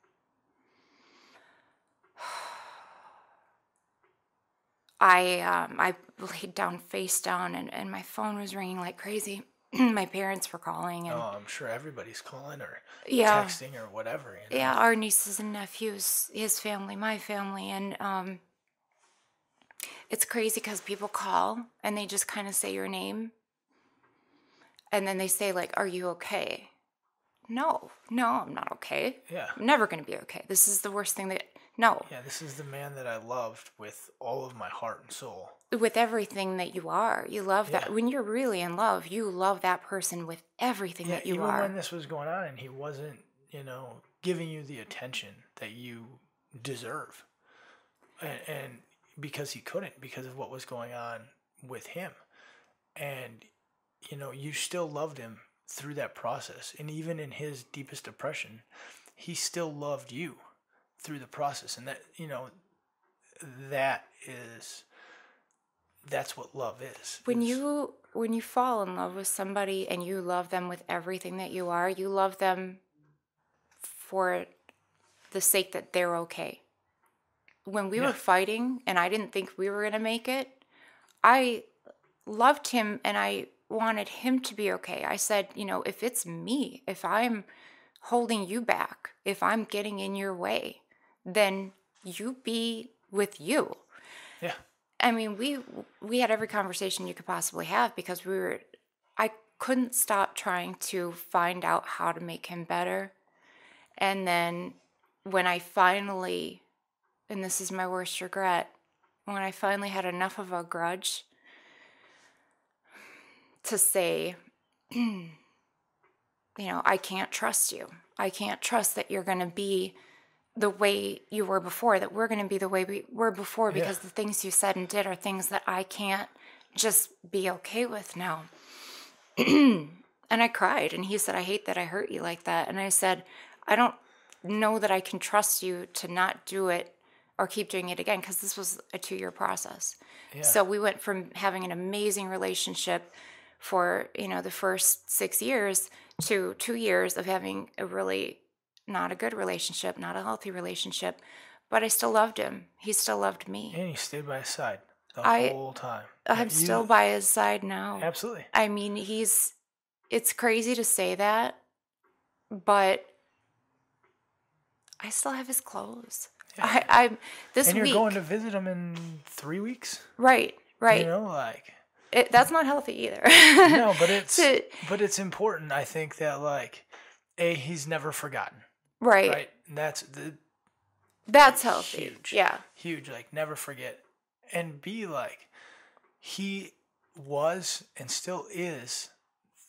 I um, I laid down face down, and, and my phone was ringing like crazy. my parents were calling, and Oh, I'm sure everybody's calling or yeah, texting or whatever. You know? yeah, our nieces and nephews, his family, my family, and um, it's crazy because people call and they just kind of say your name, and then they say like, "Are you okay?" No, no, I'm not okay. Yeah. I'm never gonna be okay. This is the worst thing that. No, Yeah, this is the man that I loved with all of my heart and soul. with everything that you are, you love that. When you're really in love, you love that person with everything Yeah, that you even are. when this was going on and he wasn't, you know, giving you the attention that you deserve. And, and because he couldn't, because of what was going on with him. And, you know, you still loved him through that process. And even in his deepest depression, he still loved you through the process. And that, you know, that is, that's what love is. when It's- you when you fall in love with somebody and you love them with everything that you are, you love them for the sake that they're okay. When we Yeah. were fighting and I didn't think we were going to make it, I loved him and I wanted him to be okay. I said, you know, if it's me, if I'm holding you back, if I'm getting in your way, then you be with you. yeah. I mean, we we had every conversation you could possibly have because we were I couldn't stop trying to find out how to make him better. And then when I finally and this is my worst regret, when I finally had enough of a grudge to say you know, I can't trust you. I can't trust that you're going to be the way you were before, that we're going to be the way we were before Yeah. because the things you said and did are things that I can't just be okay with now. and I cried, and he said, I hate that I hurt you like that. And I said, I don't know that I can trust you to not do it or keep doing it again because this was a two year process. Yeah. So we went from having an amazing relationship for, you know, the first six years to two years of having a really not a good relationship, not a healthy relationship. But I still loved him. He still loved me. And he stayed by his side the I- whole time. I'm You- still by his side now. Absolutely. I mean, he's it's crazy to say that, but I still have his clothes. I, I'm this and you're week. going to visit him in three weeks. right, right. You know, like It, that's not healthy either. no, but it's To- but it's important. I think that like a he's never forgotten. Right. Right. And that's the That's healthy. Huge. Yeah. huge. Like never forget. And be like he was and still is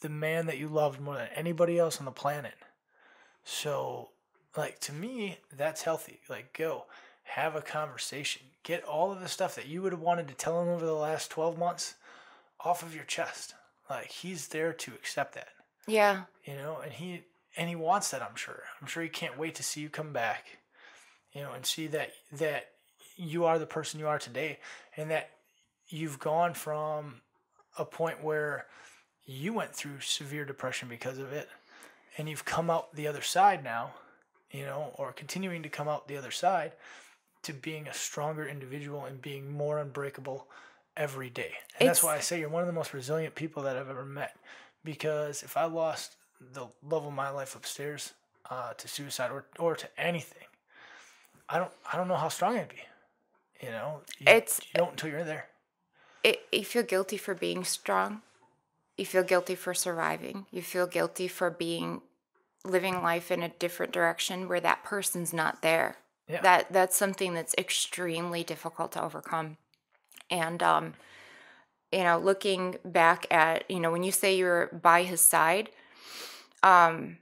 the man that you loved more than anybody else on the planet. So, like, to me, that's healthy. Like, go have a conversation. Get all of the stuff that you would have wanted to tell him over the last 12 months off of your chest. Like, he's there to accept that. Yeah. You know, and he and he wants that, I'm sure. I'm sure he can't wait to see you come back. You know, and see that that you are the person you are today and that you've gone from a point where you went through severe depression because of it and you've come out the other side now, you know, or continuing to come out the other side to being a stronger individual and being more unbreakable every day. And that's why I say you're one of the most resilient people that I've ever met. Because if I lost the love of my life upstairs uh, to suicide or, or to anything, I don't I don't know how strong I'd be. You know, you, It's- you don't until you're there. it, you feel guilty for being strong. You feel guilty for surviving. You feel guilty for being living life in a different direction where that person's not there. Yeah. That that's something that's extremely difficult to overcome. And um you know, looking back at, you know, when you say you're by his side, um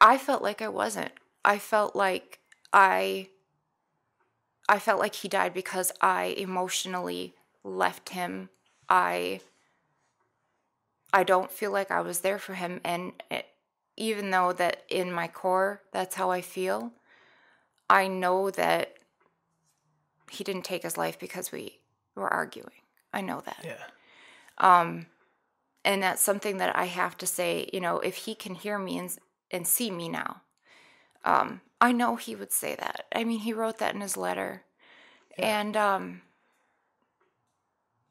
I felt like I wasn't. I felt like I I felt like he died because I emotionally left him. I I don't feel like I was there for him and it, even though that in my core that's how I feel, I know that he didn't take his life because we were arguing. I know that. Yeah. Um, and that's something that I have to say, you know, if he can hear me and, and see me now, um, I know he would say that. I mean, he wrote that in his letter. And um,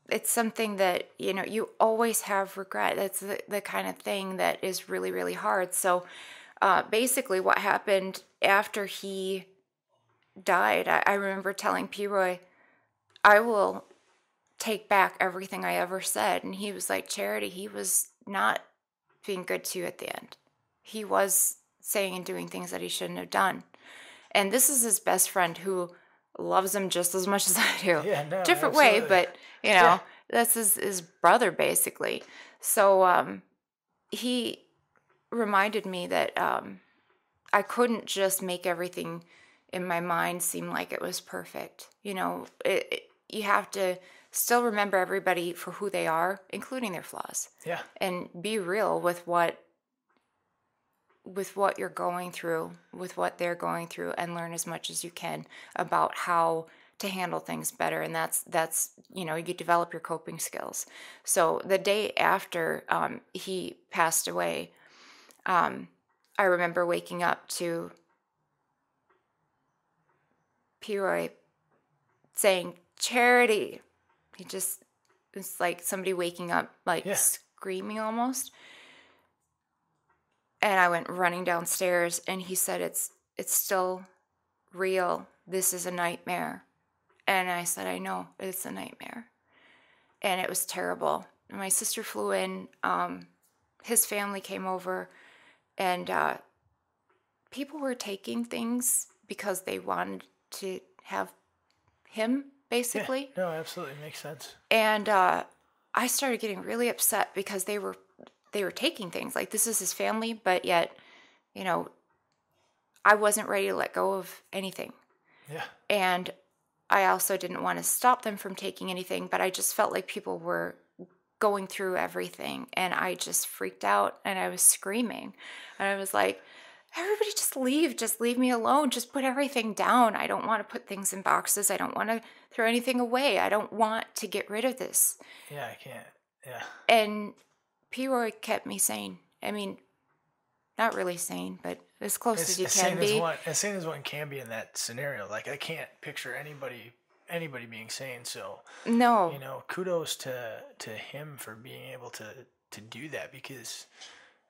it's something that, you know, you always have regret. That's the, the kind of thing that is really, really hard. So uh, basically, what happened after he died, I, I remember telling P. Roy, I will take back everything I ever said. And he was like, Charity, he was not being good to you at the end. He was saying and doing things that he shouldn't have done. And this is his best friend who loves him just as much as I do. Yeah, no, Different way, but you know, Yeah. that's his, his brother basically. So um, he reminded me that um, I couldn't just make everything in my mind seem like it was perfect. You know, it, it, you have to still remember everybody for who they are, including their flaws, Yeah. and be real with what with what you're going through, with what they're going through, and learn as much as you can about how to handle things better. And that's that's you know you develop your coping skills. So the day after um, he passed away, um, I remember waking up to P. Roy saying, Charity. He just, it's like somebody waking up, like Yeah. screaming almost. And I went running downstairs and he said, It's, it's still real. This is a nightmare. And I said, I know it's a nightmare. And it was terrible. And my sister flew in. Um, his family came over, and uh, people were taking things because they wanted to have him, basically. Yeah. No, absolutely makes sense. And uh, I started getting really upset because they were they were taking things like this is his family, but yet, you know, I wasn't ready to let go of anything. Yeah. And I also didn't want to stop them from taking anything, but I just felt like people were going through everything and I just freaked out and I was screaming. And I was like, everybody just leave, just leave me alone, just put everything down. I don't want to put things in boxes. I don't want to throw anything away. I don't want to get rid of this. Yeah, I can't. Yeah. And P. Roy kept me sane. I mean, not really sane, but as close As, as you as can be. as one as sane as one can be in that scenario. Like I can't picture anybody anybody being sane. So no. you know, kudos to to him for being able to to do that because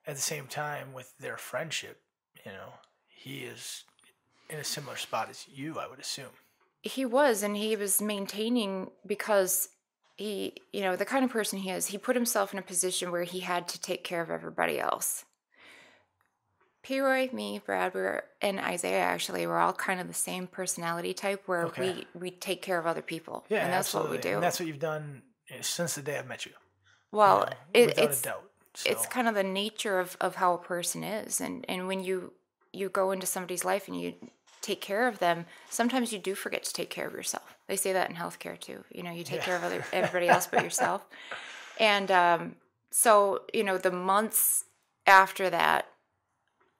at the same time with their friendship, you know, he is in a similar spot as you, I would assume. He was and he was maintaining because he you know the kind of person he is he put himself in a position where he had to take care of everybody else P. Roy, me, Brad, we're, and Isaiah actually, we're all kind of the same personality type where Okay. we, we take care of other people. Yeah, and that's absolutely. what we do. And that's what you've done eh, since the day I've met you. you well, know, it, without it's a doubt. So, it's kind of the nature of, of how a person is and and when you you go into somebody's life and you take care of them sometimes you do forget to take care of yourself they say that in healthcare too you know you take Yeah. care of other everybody else but yourself and um, so you know the months after that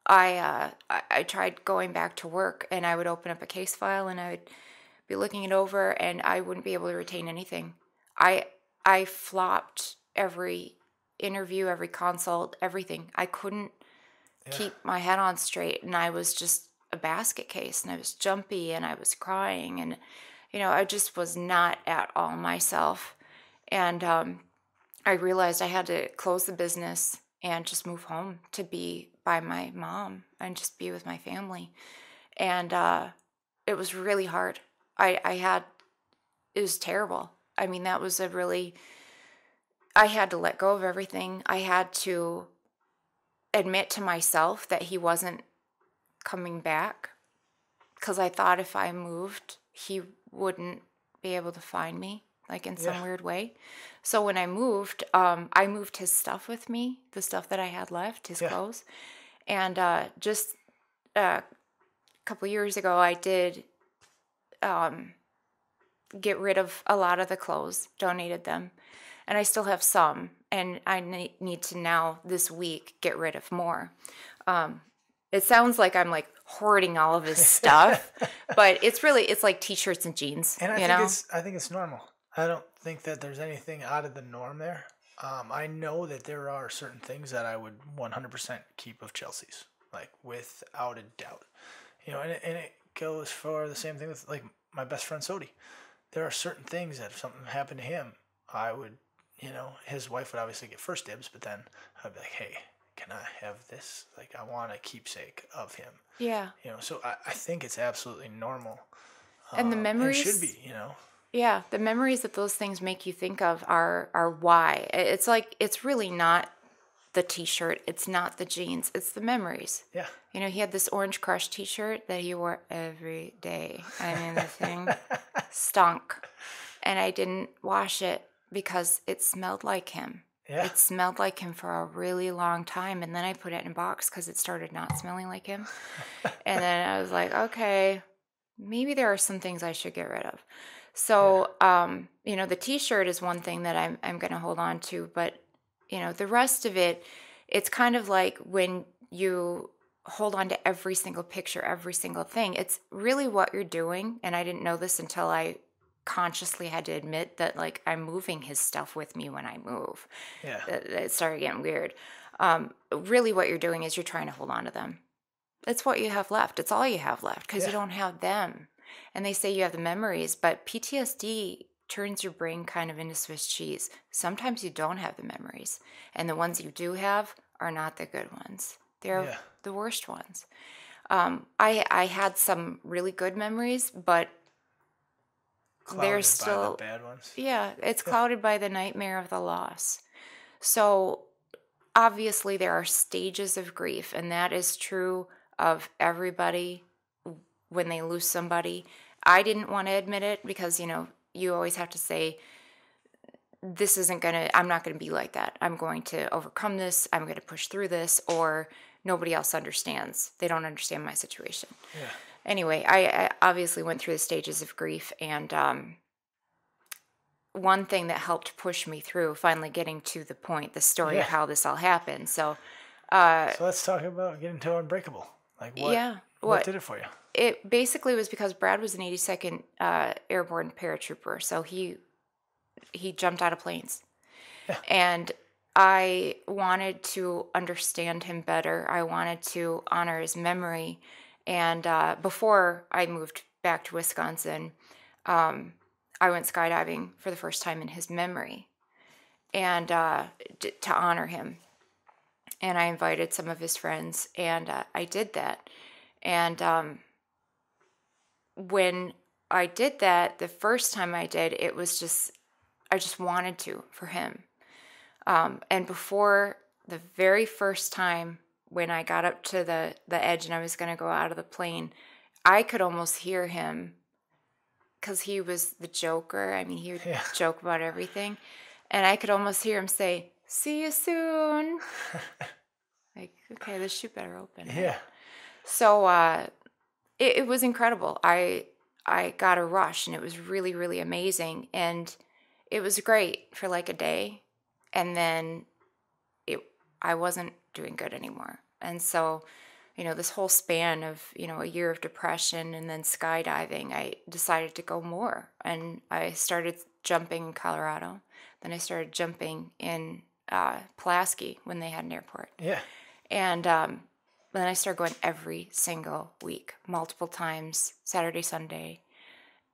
I, uh, I i tried going back to work and i would open up a case file and i would be looking it over and i wouldn't be able to retain anything i i flopped every interview, every consult, everything. I couldn't Yeah. keep my head on straight and I was just a basket case and I was jumpy and I was crying and you know, I just was not at all myself. And um I realized I had to close the business and just move home to be by my mom and just be with my family. And uh it was really hard. I I had it was terrible. I mean, that was a really I had to let go of everything. I had to admit to myself that he wasn't coming back because I thought if I moved, he wouldn't be able to find me, like in some Yeah. weird way. So when I moved, um, I moved his stuff with me, the stuff that I had left, his Yeah. clothes. And uh, just uh, a couple years ago, I did um, get rid of a lot of the clothes, donated them, and I still have some. And I need to now this week get rid of more. Um, it sounds like I'm like hoarding all of his stuff, but it's really it's like t-shirts and jeans. And I you think know, it's I think it's normal. I don't think that there's anything out of the norm there. Um, I know that there are certain things that I would 100% keep of Chelsea's, like without a doubt. You know, and it, and it goes for the same thing with like my best friend Sodi. There are certain things that if something happened to him, I would, you know, his wife would obviously get first dibs, but then I'd be like, hey, can I have this? Like, I want a keepsake of him. yeah. You know, so I, I think it's absolutely normal. And the Um, memories it should be, you know. Yeah, the memories that those things make you think of are are why. It's like it's really not the t-shirt, it's not the jeans, it's the memories. Yeah. You know, he had this Orange Crush t-shirt that he wore every day. I mean, the thing stunk. And I didn't wash it because it smelled like him. Yeah. It smelled like him for a really long time. And then I put it in a box because it started not smelling like him. and then I was like, okay, maybe there are some things I should get rid of. So, um, you know, the t-shirt is one thing that I'm I'm going to hold on to, but you know, the rest of it, it's kind of like when you hold on to every single picture, every single thing. It's really what you're doing, and I didn't know this until I consciously had to admit that like I'm moving his stuff with me when I move. Yeah. It, it started getting weird. Um, really, what you're doing is you're trying to hold on to them. It's what you have left. It's all you have left because you don't have them. And they say you have the memories, but PTSD turns your brain kind of into Swiss cheese. Sometimes you don't have the memories, and the ones you do have are not the good ones. They're Yeah. the worst ones. Um, I I had some really good memories, but Clouded They're by still- the bad ones. yeah, it's clouded by the nightmare of the loss. So obviously there are stages of grief, and that is true of everybody when they lose somebody. I didn't want to admit it because, you know, you always have to say, this isn't going to, I'm not going to be like that. I'm going to overcome this. I'm going to push through this, or nobody else understands. They don't understand my situation Yeah. Anyway, I, I obviously went through the stages of grief, and um, one thing that helped push me through finally getting to the point, the story Yeah. of how this all happened. So, uh, So let's talk about getting to Unbreakable. Like what? yeah, What, what did it for you? it basically was because Brad was an 82nd uh, Airborne paratrooper, so he he jumped out of planes, Yeah. and I wanted to understand him better. I wanted to honor his memory, and uh, before I moved back to Wisconsin, um, I went skydiving for the first time in his memory, and uh, d- to honor him. And I invited some of his friends, and uh, I did that. And um, when I did that, the first time I did, it was just, I just wanted to for him. Um, and before the very first time when I got up to the the edge and I was going to go out of the plane, I could almost hear him because he was the joker. I mean, he would Yeah. joke about everything, and I could almost hear him say, "See you soon." like, okay, this chute better open. Yeah. So uh, it, it was incredible. I I got a rush, and it was really really amazing, and it was great for like a day, and then it I wasn't doing good anymore, and so you know this whole span of you know a year of depression and then skydiving, I decided to go more, and I started jumping in Colorado. Then I started jumping in uh, Pulaski when they had an airport. Yeah. And um, then I started going every single week, multiple times, Saturday, Sunday.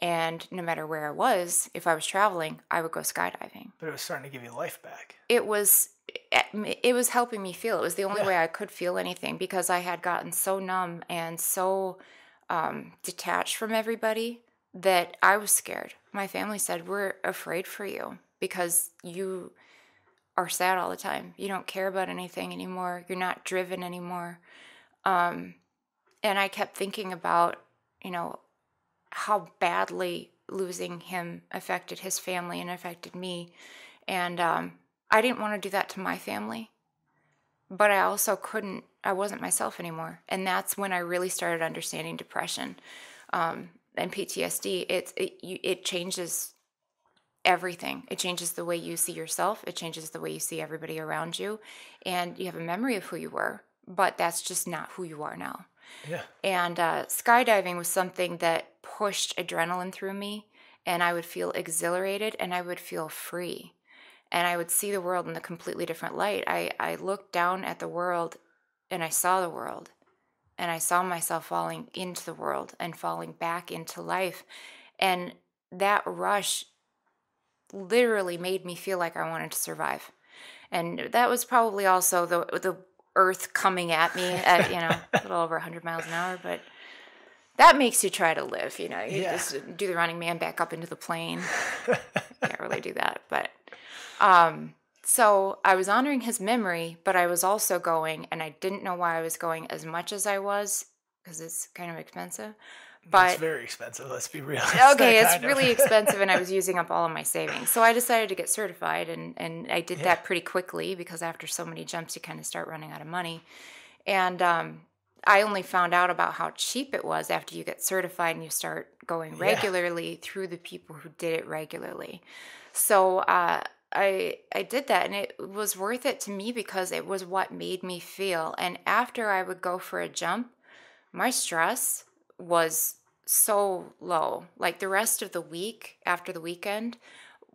And no matter where I was, if I was traveling, I would go skydiving. But it was starting to give you life back. It was it was helping me feel. It was the only Yeah. way I could feel anything because I had gotten so numb and so um, detached from everybody that I was scared. My family said, "We're afraid for you because you are sad all the time. You don't care about anything anymore. You're not driven anymore." Um, and I kept thinking about, you know, how badly losing him affected his family and affected me. And um, I didn't want to do that to my family, but I also couldn't, I wasn't myself anymore. And that's when I really started understanding depression um, and PTSD. It, it, you, it changes everything. It changes the way you see yourself, it changes the way you see everybody around you. And you have a memory of who you were, but that's just not who you are now. Yeah. And uh, skydiving was something that pushed adrenaline through me, and I would feel exhilarated and I would feel free. And I would see the world in a completely different light. I, I looked down at the world and I saw the world, and I saw myself falling into the world and falling back into life. And that rush literally made me feel like I wanted to survive. And that was probably also the the earth coming at me at, you know, a little over 100 miles an hour, but that makes you try to live, you know. You Yeah. just do the running man back up into the plane. Can't really do that, but um so I was honoring his memory, but I was also going and I didn't know why I was going as much as I was because it's kind of expensive. But it's very expensive. Let's be real. okay, it's really expensive, and I was using up all of my savings. So I decided to get certified, and and I did Yeah. that pretty quickly because after so many jumps, you kind of start running out of money. And um, I only found out about how cheap it was after you get certified and you start going Yeah. regularly through the people who did it regularly. So uh, I I did that, and it was worth it to me because it was what made me feel. And after I would go for a jump, my stress was so low. Like the rest of the week after the weekend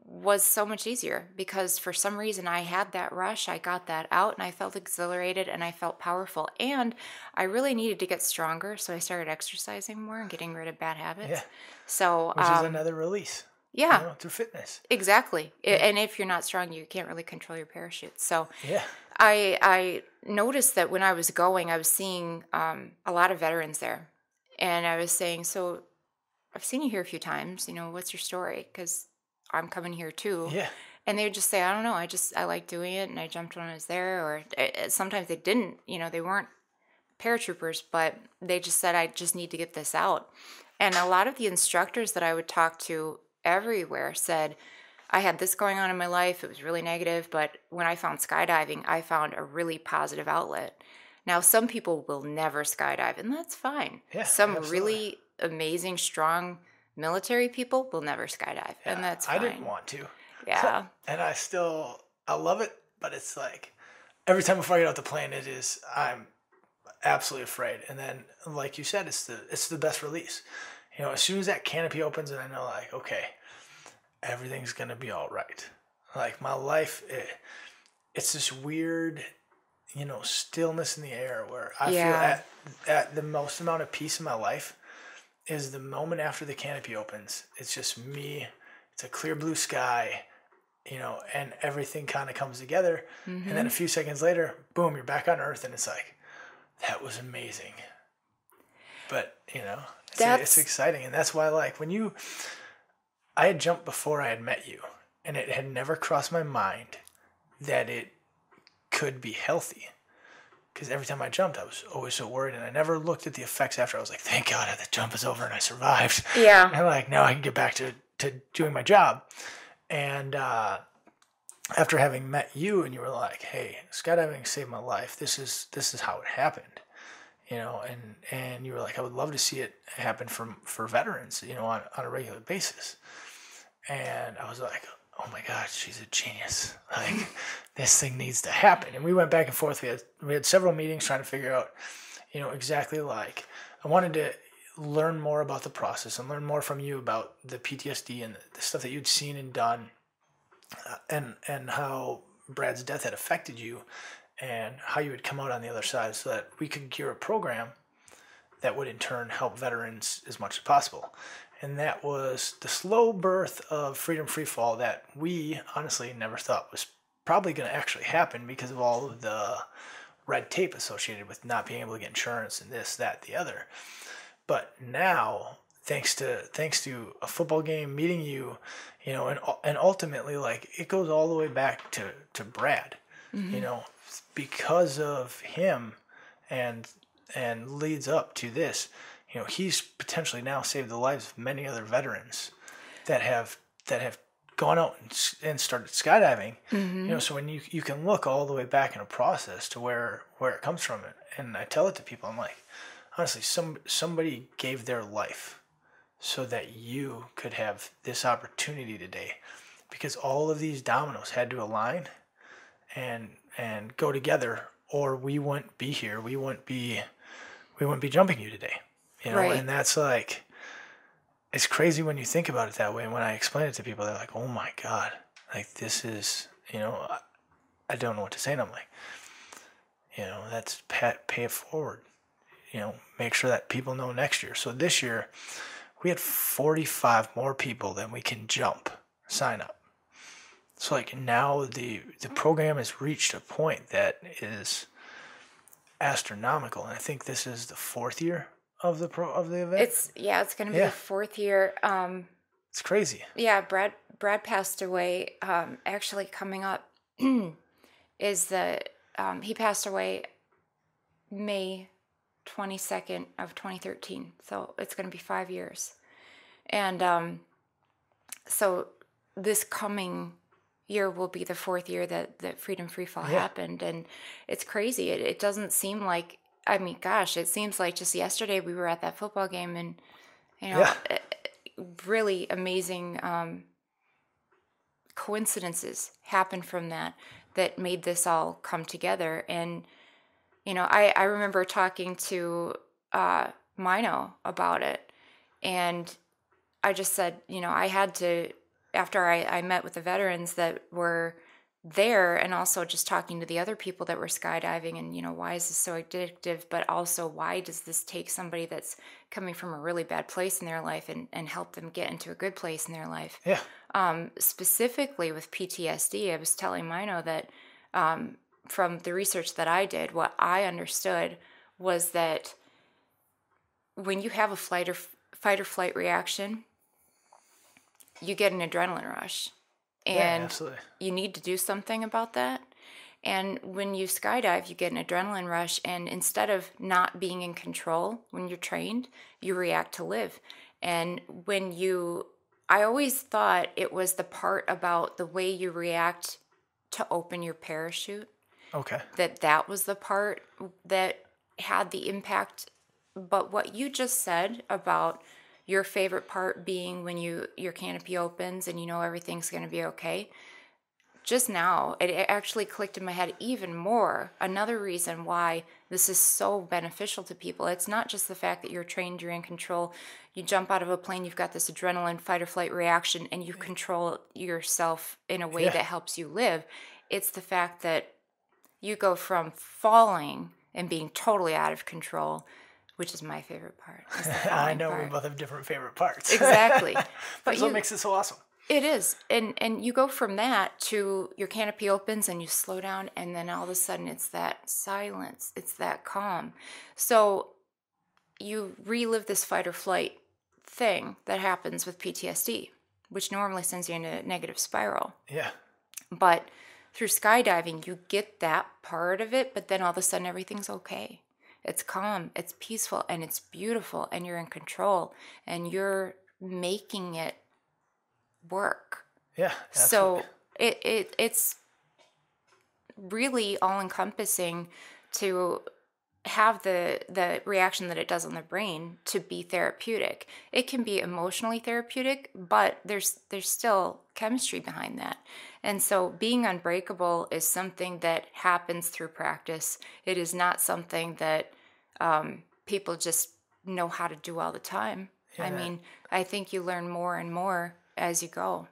was so much easier because for some reason I had that rush, I got that out and I felt exhilarated and I felt powerful. And I really needed to get stronger, so I started exercising more and getting rid of bad habits. Yeah. So Which is um, another release. You yeah, know, through fitness. exactly. I- And if you're not strong, you can't really control your parachute. So Yeah. I I noticed that when I was going, I was seeing um, a lot of veterans there, and I was saying, "So, I've seen you here a few times. You know, what's your story? Because I'm coming here too." Yeah. And they would just say, "I don't know. I just I like doing it, and I jumped when I was there." Or uh, sometimes they didn't. You know, they weren't paratroopers, but they just said, "I just need to get this out." And a lot of the instructors that I would talk to everywhere said, I had this going on in my life. It was really negative, but when I found skydiving, I found a really positive outlet. Now, some people will never skydive, and that's fine. Yeah, some absolutely. really amazing, strong military people will never skydive, Yeah, and that's fine. I didn't want to. Yeah. And I still I love it, but it's like every time before I get off the plane it is I'm absolutely afraid. And then like you said, it's the it's the best release. You know, as soon as that canopy opens and I know like, okay, everything's gonna be all right. Like my life it, it's this weird, you know, stillness in the air where I feel Yeah. at at the most amount of peace in my life is the moment after the canopy opens. It's just me. It's a clear blue sky, you know, and everything kind of comes together. And Mm-hmm. then a few seconds later, boom, you're back on Earth, and it's like, that was amazing. But you know, it's, That's- it's exciting, and that's why, I like, when you, I had jumped before I had met you, and it had never crossed my mind that it could be healthy. because every time I jumped, I was always so worried, and I never looked at the effects after. I was like, "Thank God the jump is over and I survived." Yeah. And like, now I can get back to to doing my job. And uh, after having met you, and you were like, "Hey, skydiving saved my life. This is this is how it happened," you know, and and you were like, "I would love to see it happen for for veterans, you know, on on a regular basis." And I was like, oh my god, she's a genius. Like this thing needs to happen. And we went back and forth. We had we had several meetings trying to figure out, you know, exactly like I wanted to learn more about the process and learn more from you about the PTSD and the stuff that you'd seen and done, uh, and and how Brad's death had affected you, and how you would come out on the other side, so that we could gear a program that would in turn help veterans as much as possible and that was the slow birth of Freedom Free Fall that we honestly never thought was probably going to actually happen because of all of the red tape associated with not being able to get insurance and this, that, the other. But now, thanks to thanks to a football game, meeting you, you know, and and ultimately, like it goes all the way back to to Brad, mm-hmm. you know, because of him, and and leads up to this you know, he's potentially now saved the lives of many other veterans that have that have gone out and, and started skydiving. Mm-hmm. You know, so when you you can look all the way back in a process to where where it comes from, and I tell it to people, I'm like, honestly, some somebody gave their life so that you could have this opportunity today, because all of these dominoes had to align, and and go together, or we wouldn't be here. We wouldn't be we wouldn't be jumping you today you know? Right. and that's like it's crazy when you think about it that way. And when i explain it to people they're like oh my god. Like this is you know i, I don't know what to say. And i'm like you know that's pay, pay it forward. You know make sure that people know next year. So this year we had 45 more people than we can jump sign up so like now the the program has reached a point that is astronomical and i think this is the fourth year of the pro of the event? It's yeah, it's going to be yeah. the fourth year. Um, it's crazy. Yeah, Brad Brad passed away. Um, actually, coming up is the um, he passed away May twenty second of twenty thirteen. So it's going to be five years, and um, so this coming year will be the fourth year that that Freedom Free Fall yeah. happened, and it's crazy. It, it doesn't seem like I mean, gosh, it seems like just yesterday we were at that football game and, you know, yeah. Eh, really amazing um, coincidences happened from that that made this all come together. And, you know, I, I remember talking to uh, Mino about it. And I just said, you know, I had to, after I, I met with the veterans that were there and also just talking to the other people that were skydiving and you know why is this so addictive but also why does this take somebody that's coming from a really bad place in their life and, and help them get into a good place in their life? Yeah. Um, specifically with ptsd i was telling mino that um, from the research that i did what i understood was that when you have a flight or fight or flight reaction you get an adrenaline rush and yeah, you need to do something about that. And when you skydive, you get an adrenaline rush, and instead of not being in control when you're trained, you react to live. And when you, I always thought it was the part about the way you react to open your parachute. Okay. That that was the part that had the impact. But what you just said about your favorite part being when you your canopy opens and you know everything's going to be okay? Just now it, actually clicked in my head even more. Another reason why this is so beneficial to people it's not just the fact that you're trained you're in control you jump out of a plane you've got this adrenaline fight or flight reaction and you control yourself in a way yeah. that helps you live. It's the fact that you go from falling and being totally out of control which is my favorite part. I know part. we both have different favorite parts. Exactly. but what makes it so awesome. It is. And and you go from that to your canopy opens and you slow down and then all of a sudden it's that silence. It's that calm. So you relive this fight or flight thing that happens with PTSD, which normally sends you into a negative spiral. Yeah. But through skydiving, you get that part of it, but then all of a sudden everything's okay. It's calm, it's peaceful, and it's beautiful, and you're in control, and you're making it work. Yeah. So it, it it's really all encompassing to have the the reaction that it does on the brain to be therapeutic. It can be emotionally therapeutic, but there's there's still chemistry behind that. And so being unbreakable is something that happens through practice. It is not something that um, people just know how to do all the time. I mean, I think you learn more and more as you go.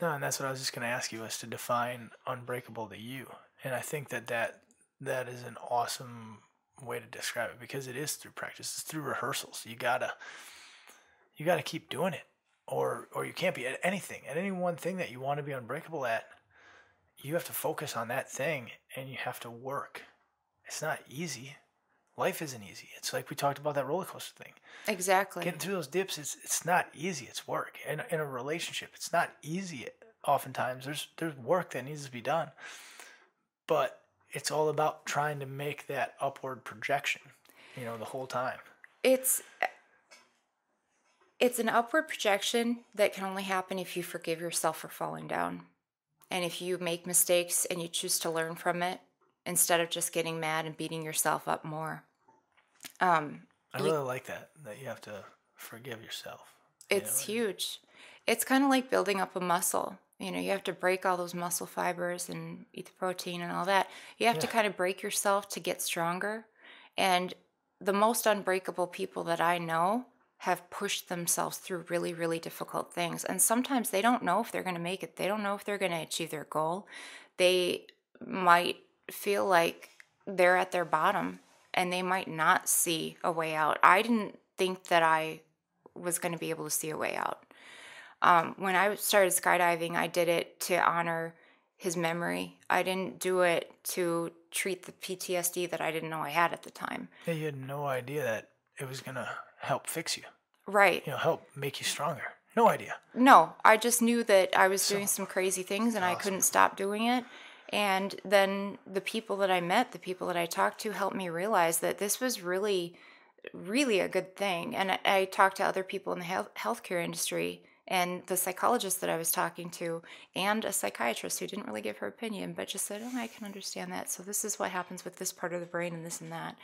No, and that's what I was just going to ask you was to define unbreakable to you. And I think that that, that is an awesome way to describe it because it is through practice. It's through rehearsals. You gotta, you gotta keep doing it, or or you can't be at anything at any one thing that you want to be unbreakable at. You have to focus on that thing, and you have to work. It's not easy. Life isn't easy. It's like we talked about that roller coaster thing Exactly. getting through those dips it's it's not easy it's work in, in a relationship it's not easy oftentimes there's there's work that needs to be done but it's all about trying to make that upward projection you know the whole time it's it's an upward projection that can only happen if you forgive yourself for falling down. And if you make mistakes and you choose to learn from it instead of just getting mad and beating yourself up more. Um i You- really like that that you have to forgive yourself. You it's know? huge. It's kind of like building up a muscle. You know you have to break all those muscle fibers and eat the protein and all that. You have to kind of break yourself to get stronger. And the most unbreakable people that i know have pushed themselves through really really difficult things. And sometimes they don't know if they're going to make it. They don't know if they're going to achieve their goal. They might feel like they're at their bottom and they might not see a way out. I didn't think that i was going to be able to see a way out. Um, when I started skydiving, I did it to honor his memory. I didn't do it to treat the PTSD that I didn't know I had at the time. yeah, you had no idea that it was gonna help fix you Right. you know help make you stronger no idea No, I just knew that I was So- doing some crazy things and I couldn't stop doing it. And then the people that I met, the people that I talked to, helped me realize that this was really, really a good thing. And I, I talked to other people in the health, healthcare industry and the psychologist that I was talking to, and a psychiatrist who didn't really give her opinion, but just said, Oh, I can understand that. So, this is what happens with this part of the brain and this and that.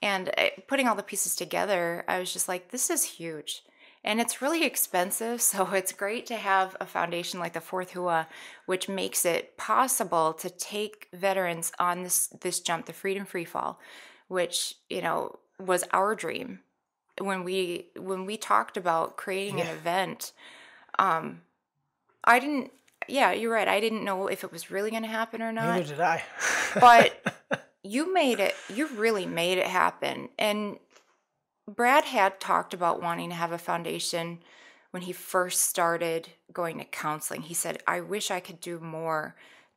And uh, putting all the pieces together, I was just like, This is huge and it's really expensive so it's great to have a foundation like the fourth hua which makes it possible to take veterans on this this jump the freedom free fall which you know was our dream when we when we talked about creating an event um i didn't yeah you're right. I didn't know if it was really going to happen or not. neither did i. But you made it you really made it happen. And brad had talked about wanting to have a foundation when he first started going to counseling. He said i wish i could do more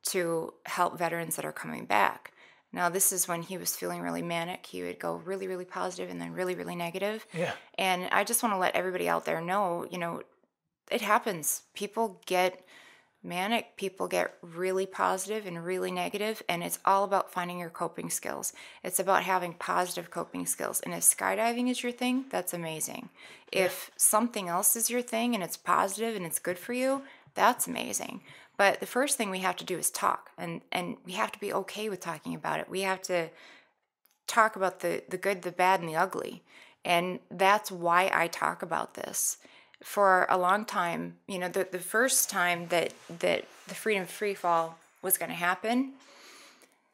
to help veterans that are coming back. Now this is when he was feeling really manic. He would go really really positive and then really really negative. Yeah. And I just want to let everybody out there know, you know, it happens. People get manic, people get really positive and really negative, and it's all about finding your coping skills. It's about having positive coping skills. And if skydiving is your thing, that's amazing. If something else is your thing and it's positive and it's good for you, that's amazing. But the first thing we have to do is talk, and and we have to be okay with talking about it. We have to talk about the the good, the bad, and the ugly. And that's why I talk about this. For a long time, you know, the, the first time that that the freedom free fall was going to happen,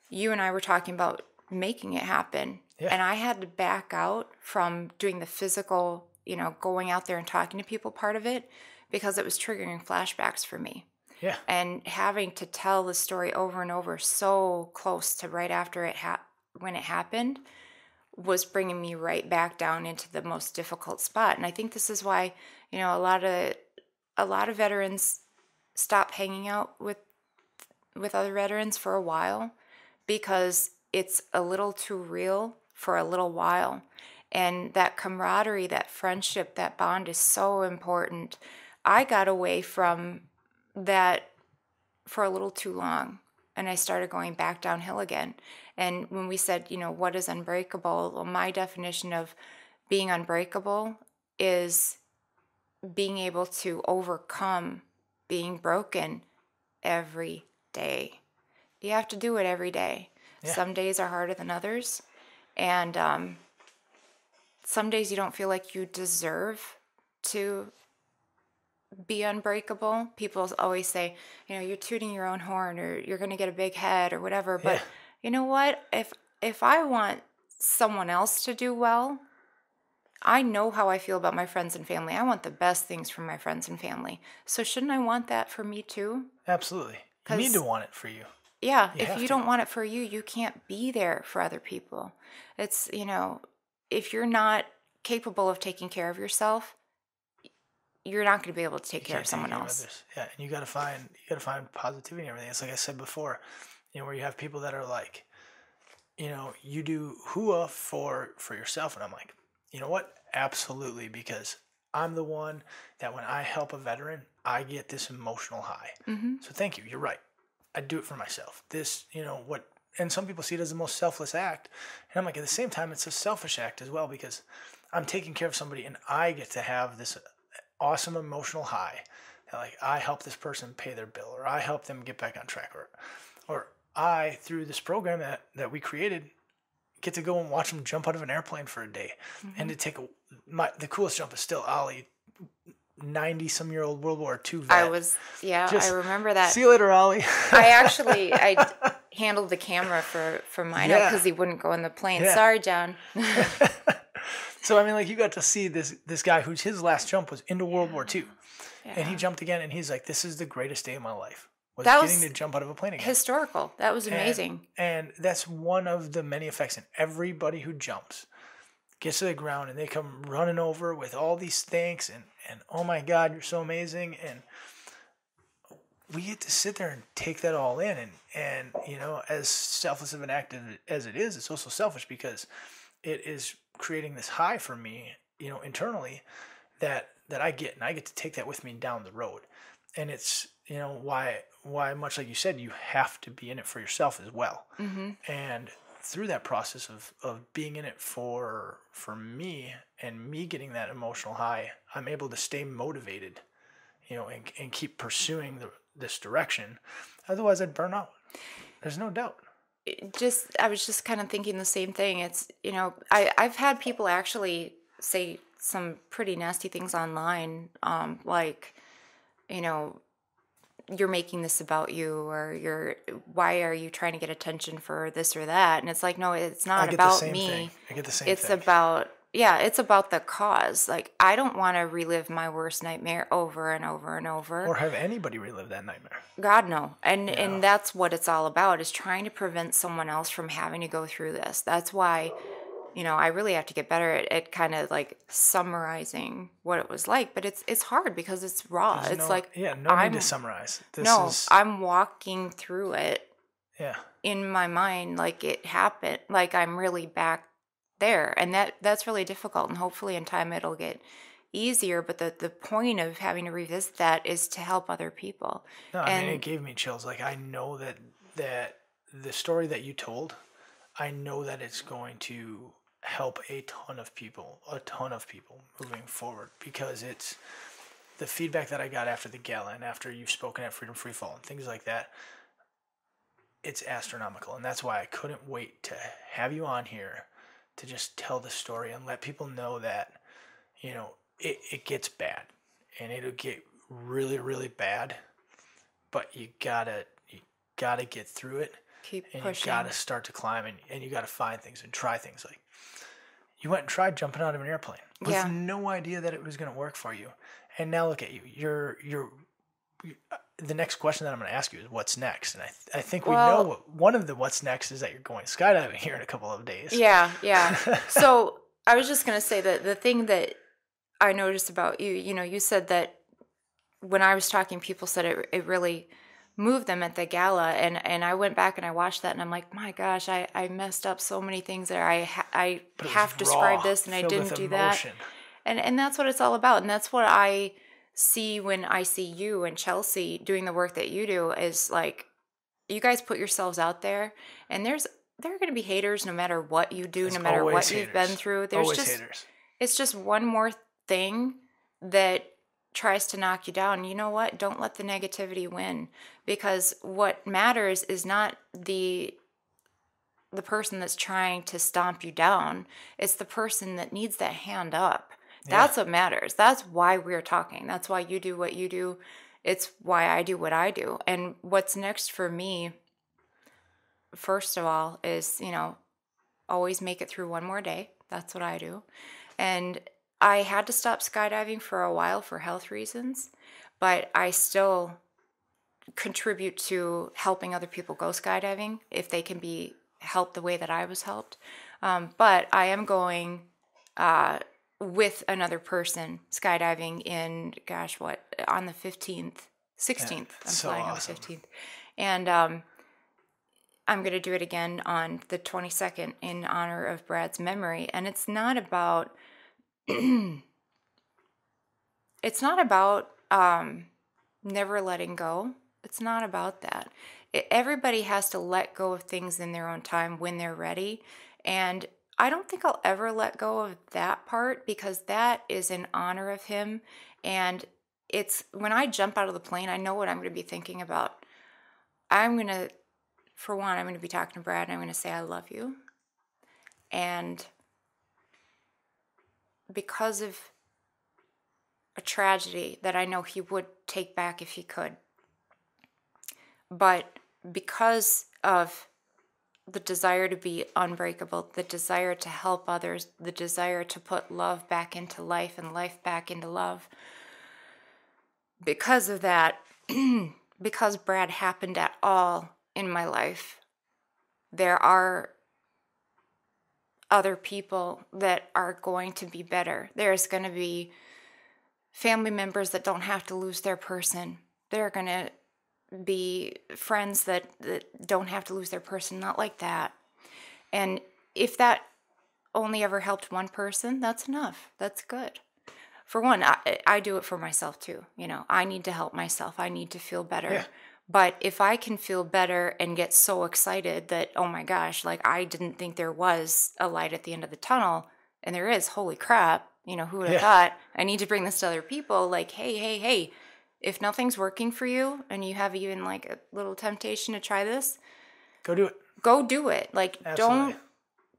you and I were talking about making it happen. Yeah. And I had to back out from doing the physical, you know, going out there and talking to people part of it because it was triggering flashbacks for me yeah and having to tell the story over and over so close to right after it ha- when it happened was bringing me right back down into the most difficult spot and i think this is why you know a lot of a lot of veterans stop hanging out with with other veterans for a while because it's a little too real for a little while and that camaraderie that friendship that bond is so important i got away from that for a little too long and I started going back downhill again. And when we said, you know, what is unbreakable? Well, my definition of being unbreakable is being able to overcome being broken every day. You have to do it every day. Yeah. Some days are harder than others. And um, some days you don't feel like you deserve to be unbreakable. People always say, you know, you're tooting your own horn or you're going to get a big head or whatever. But Yeah. you know what? If if I want someone else to do well, I know how I feel about my friends and family. I want the best things from my friends and family. So shouldn't I want that for me too? Absolutely. You need to want it for you. Yeah, You if you to. don't want it for you, you can't be there for other people. It's, you know, if you're not capable of taking care of yourself, you're not going to be able to take care of someone care else. others. Yeah, and you got to find you got to find positivity and everything. It's like I said before, you know, where you have people that are like, you know, you do hua for for yourself, and I'm like, you know what? Absolutely, because I'm the one that when I help a veteran, I get this emotional high. hmm So thank you. You're right. I do it for myself. This, you know, what, and some people see it as the most selfless act. And I'm like, at the same time, it's a selfish act as well because I'm taking care of somebody and I get to have this awesome emotional high like, I help this person pay their bill or I help them get back on track or, or I, through this program that, that we created, get to go and watch them jump out of an airplane for a day and mm-hmm. to take a, my, the coolest jump is still Ollie, 90 some year old World War II vet. I was, yeah, Just I remember that. See you later, Ollie. I actually, I handled the camera for for mine Yeah. because he wouldn't go in the plane. Yeah. Sorry, John. So I mean, like you got to see this this guy whose his last jump was into World War II, and he jumped again, and he's like, "This is the greatest day of my life." Was That getting was to jump out of a plane again. Historical. That was amazing. And, that's one of the many effects. And everybody who jumps gets to the ground, and they come running over with all these thanks and and oh my God, you're so amazing, and we get to sit there and take that all in and and you know as selfless of an act as it is it's also selfish because it is creating this high for me you know internally that that I get and I get to take that with me down the road and it's you know why why much like you said you have to be in it for yourself as well. Hmm and through that process of, of being in it for for me and me getting that emotional high i'm able to stay motivated you know and, and keep pursuing the, this direction. Otherwise i'd burn out. There's no doubt. It just I was just kind of thinking the same thing. It's you know I I've had people actually say some pretty nasty things online, um, like you know you're making this about you or you're why are you trying to get attention for this or that? And it's like no it's i not get about the same me. thing. I get the same it's thing. about yeah it's about the cause. Like i don't want to relive my worst nightmare over and over and over. Or have anybody relive that nightmare? God no. And and that's what it's all about is trying to prevent someone else from having to go through this. That's why you know, I really have to get better at, at kind of like summarizing what it was like, but it's it's hard because it's raw. There's it's no- like yeah no I'm need to summarize this no, is I'm walking through it yeah in my mind like it happened, like I'm really back there. And that that's really difficult and hopefully in time it'll get easier, but the the point of having to revisit that is to help other people. No, I mean And- it gave me chills. Like I know that that the story that you told, I know that it's going to help a ton of people, a ton of people moving forward because it's the feedback that I got after the gala and after you've spoken at Freedom Free Fall and things like that. It's astronomical, and that's why I couldn't wait to have you on here to just tell the story and let people know that you know it, it gets bad and it'll get really really bad but you gotta you gotta get through it Keep and pushing. you gotta start to climb and, and you gotta find things and try things like you went and tried jumping out of an airplane with Yeah. no idea that it was gonna work for you and now look at you you're you're you- uh, the next question that I'm going to ask you is what's next, and I, th- I think we know what, one of the what's next is that you're going skydiving here in a couple of days. Yeah, yeah. so I was just gonna say that the thing that I noticed about you, you know, you said that when I was talking, people said it it really moved them at the gala, and and I went back and I watched that, and I'm like, my gosh, I I messed up so many things there. I ha- I But it was have described this and I didn't do that, and and that's what it's all about, and that's what I see when I see you and Chelsea doing the work that you do is like you guys put yourselves out there, and there's there are going to be haters no matter what you do, There's no matter what always you've been through. There's Always just haters. it's just one more thing that tries to knock you down. You know what? Don't let the negativity win because what matters is not the the person that's trying to stomp you down. It's the person that needs that hand up. That's what matters. That's why we're talking. That's why you do what you do. It's why I do what I do. And what's next for me first of all is, you know, always make it through one more day. That's what I do. And I had to stop skydiving for a while for health reasons, but I still contribute to helping other people go skydiving if they can be helped the way that I was helped. Um, but I am going uh, with another person skydiving in, gosh, what, on the 15th, 16th. I'm so flying awesome. on the 15th. And um, I'm going to do it again on the 22nd in honor of Brad's memory. And it's not about, it's not about um, never letting go. It's not about that. It, everybody has to let go of things in their own time when they're ready. And I don't think I'll ever let go of that part because that is in honor of him. And it's when I jump out of the plane, I know what I'm going to be thinking about. I'm going to, for one, I'm going to be talking to Brad and I'm going to say, I love you. And because of a tragedy that I know he would take back if he could, but because of the desire to be unbreakable, the desire to help others, the desire to put love back into life and life back into love. Because of that, because Brad happened at all in my life, there are other people that are going to be better. There's going to be family members that don't have to lose their person. There are going to be friends that, that don't have to lose their person, not like that. And if that only ever helped one person, that's enough. That's good. For one, I, I do it for myself too. You know, I need to help myself. I need to feel better. Yeah. But if I can feel better and get so excited that, oh my gosh, like I didn't think there was a light at the end of the tunnel, and there is, holy crap, you know, who would have Yeah. thought? I need to bring this to other people. Like, hey, hey, hey, if nothing's working for you and you have even like a little temptation to try this, Go do it. go do it. Like, Absolutely. don't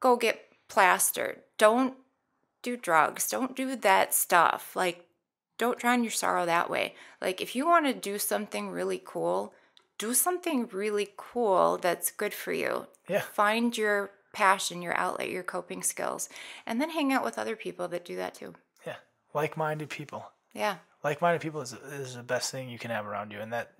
go get plastered. Don't do drugs. Don't do that stuff. Like, don't drown your sorrow that way. Like, if you want to do something really cool, do something really cool that's good for you. Yeah. Find your passion, your outlet, your coping skills, and then hang out with other people that do that too. Yeah. Like minded people. Yeah. Like minded people is, is the best thing you can have around you. And that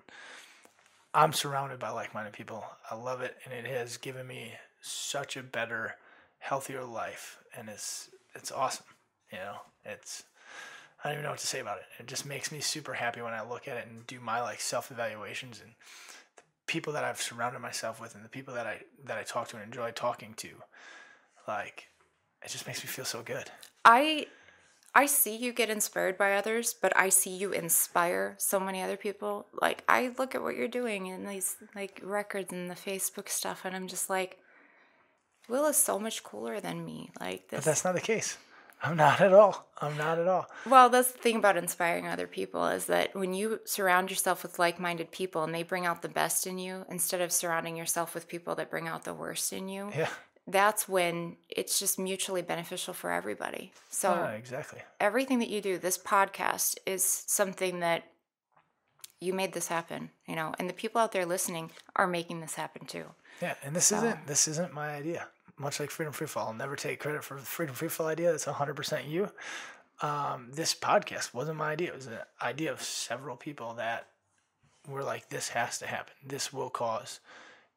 I'm surrounded by like minded people. I love it. And it has given me such a better, healthier life. And it's, it's awesome. You know, it's, I don't even know what to say about it. It just makes me super happy when I look at it and do my like self evaluations and people that I've surrounded myself with and the people that I that I talk to and enjoy talking to. Like, it just makes me feel so good. I I see you get inspired by others, but I see you inspire so many other people. Like I look at what you're doing and these like records and the Facebook stuff and I'm just like Will is so much cooler than me. Like But that's not the case. I'm not at all. I'm not at all. Well, that's the thing about inspiring other people is that when you surround yourself with like-minded people and they bring out the best in you instead of surrounding yourself with people that bring out the worst in you, Yeah. that's when it's just mutually beneficial for everybody. So Yeah, exactly. everything that you do, this podcast is something that you made this happen, you know, and the people out there listening are making this happen too. Yeah, and this isn't this isn't my idea. Much like Freedom Free Fall, I'll never take credit for the Freedom Free Fall idea. That's 100% you. Um, this podcast wasn't my idea. It was an idea of several people that were like, this has to happen. This will cause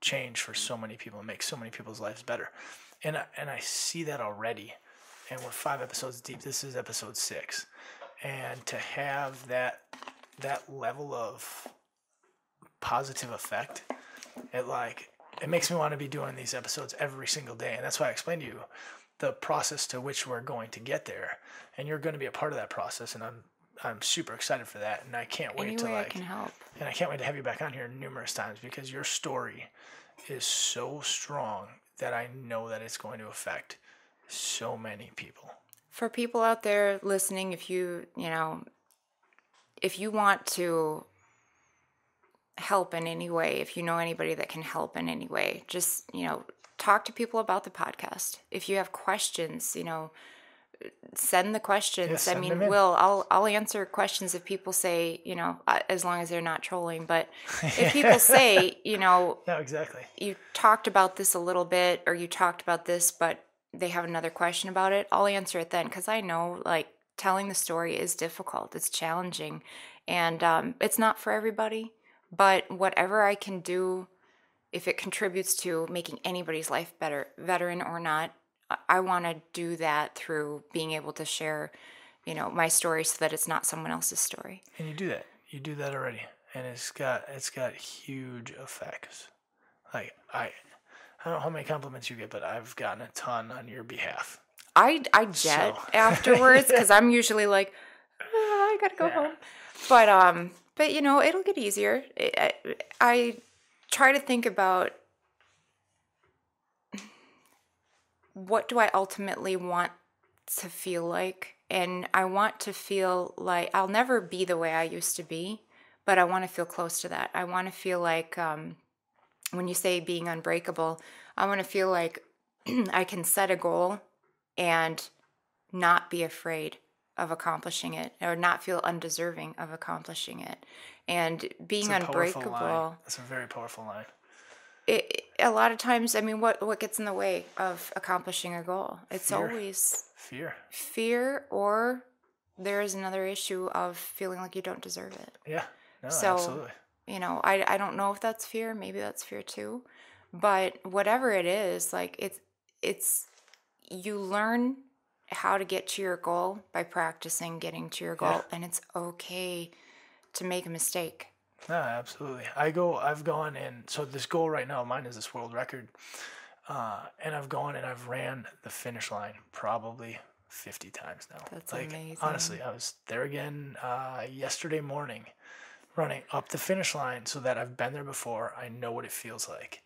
change for so many people and make so many people's lives better. And I, and I see that already. And we're five episodes deep. This is episode six, and to have that that level of positive effect, it like it makes me want to be doing these episodes every single day. And that's why I explained to you the process to which we're going to get there. And you're going to be a part of that process. And I'm I'm super excited for that, and I can't wait Any to like I can help. and I can't wait to have you back on here numerous times because your story is so strong that I know that it's going to affect so many people. For people out there listening, if you, you know, if you want to help in any way, if you know anybody that can help in any way, just, you know, talk to people about the podcast. If you have questions, you know, send the questions. I send mean, them in. Will, I'll I'll answer questions if people say, you know, uh, as long as they're not trolling, but if people say, you know, No, exactly. you talked about this a little bit or you talked about this but they have another question about it i'll answer it then because i know like telling the story is difficult it's challenging and um, it's not for everybody but whatever i can do if it contributes to making anybody's life better veteran or not I- want to do that through being able to share you know my story so that it's not someone else's story And you do that. You do that already, and it's got it's got huge effects. Like I, I don't know how many compliments you get, but I've gotten a ton on your behalf. I I jet So- afterwards because I'm usually like, "Ah, I gotta go Yeah. home. But um, but you know, it'll get easier. I, I, try to think about what do I ultimately want to feel like, and I want to feel like I'll never be the way I used to be, but I want to feel close to that. I want to feel like um, when you say being unbreakable, I want to feel like I can set a goal and not be afraid of accomplishing it or not feel undeserving of accomplishing it. And being It's a unbreakable, That's a very powerful line. it, it- a lot of times, I mean, what, what gets in the way of accomplishing a goal? It's Fear. always Fear. fear or there is another issue of feeling like you don't deserve it. Yeah. No, So- absolutely. you know I, I don't know if that's fear maybe that's fear too but whatever it is like it's it's you learn how to get to your goal by practicing getting to your goal Yeah. and it's okay to make a mistake No, absolutely. I go. I've gone and so this goal right now, mine is this world record, uh, and I've gone and I've ran the finish line probably fifty times now. That's like, amazing. Honestly, I was there again uh, yesterday morning, running up the finish line so that I've been there before. I know what it feels like,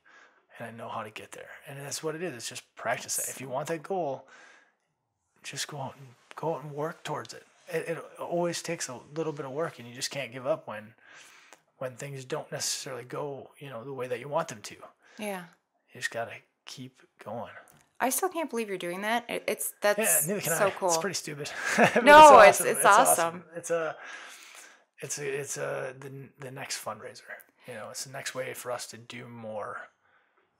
and I know how to get there. And that's what it is. It's just practice it. If you want that goal, just go out and go out and work towards it. It, it always takes a little bit of work, and you just can't give up when when things don't necessarily go, you know, the way that you want them to. yeah You just gotta keep going. i still can't believe you're doing that It- it's that's Yeah, so I. cool It's pretty stupid. No, it's- it's awesome. It's a, it's a, it's a the the next fundraiser. You know, it's the next way for us to do more.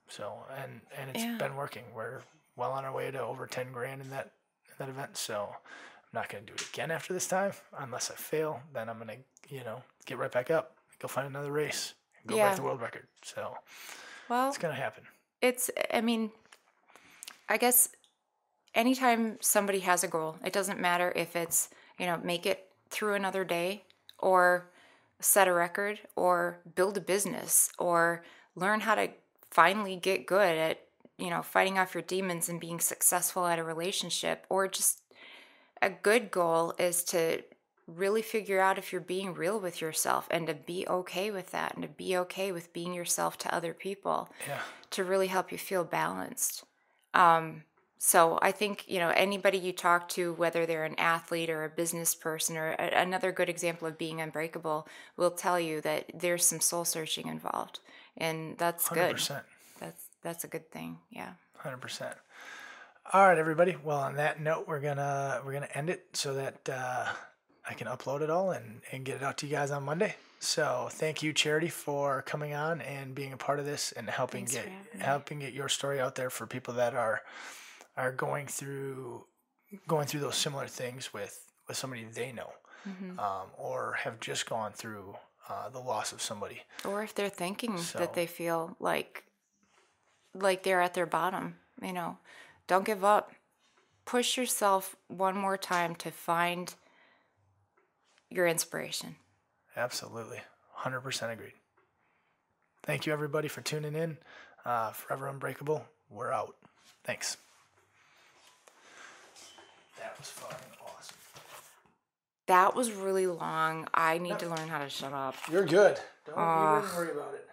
So and and it's Yeah. been working. We're well on our way to over ten grand in that that event. So I'm not gonna do it again after this time unless I fail. Then I'm gonna you know get right back up, go find another race, go Yeah. break the world record. So well it's gonna happen. it's i mean i guess anytime somebody has a goal it doesn't matter if it's you know make it through another day or set a record or build a business or learn how to finally get good at you know fighting off your demons and being successful at a relationship or just a good goal is to really figure out if you're being real with yourself and to be okay with that and to be okay with being yourself to other people Yeah. to really help you feel balanced. Um, so I think you know anybody you talk to, whether they're an athlete or a business person or a, another good example of being unbreakable, will tell you that there's some soul searching involved, and that's Hundred good. That's a good thing. Yeah. Hundred percent. All right, everybody. Well, on that note, we're gonna we're gonna end it so that uh, I can upload it all and and get it out to you guys on Monday. So thank you, Charity, for coming on and being a part of this and helping Thanks get for having me. helping get your story out there for people that are are going through going through those similar things with with somebody they know Mm-hmm. um, or have just gone through uh, the loss of somebody. Or if they're thinking So- that they feel like like they're at their bottom, you know, don't give up. Push yourself one more time to find your inspiration. Absolutely. 100% agreed. Thank you, everybody, for tuning in. Uh, Forever Unbreakable, we're out. Thanks. That was fun. That was really long. I need to learn how to shut up. You're good. Don't even worry about it.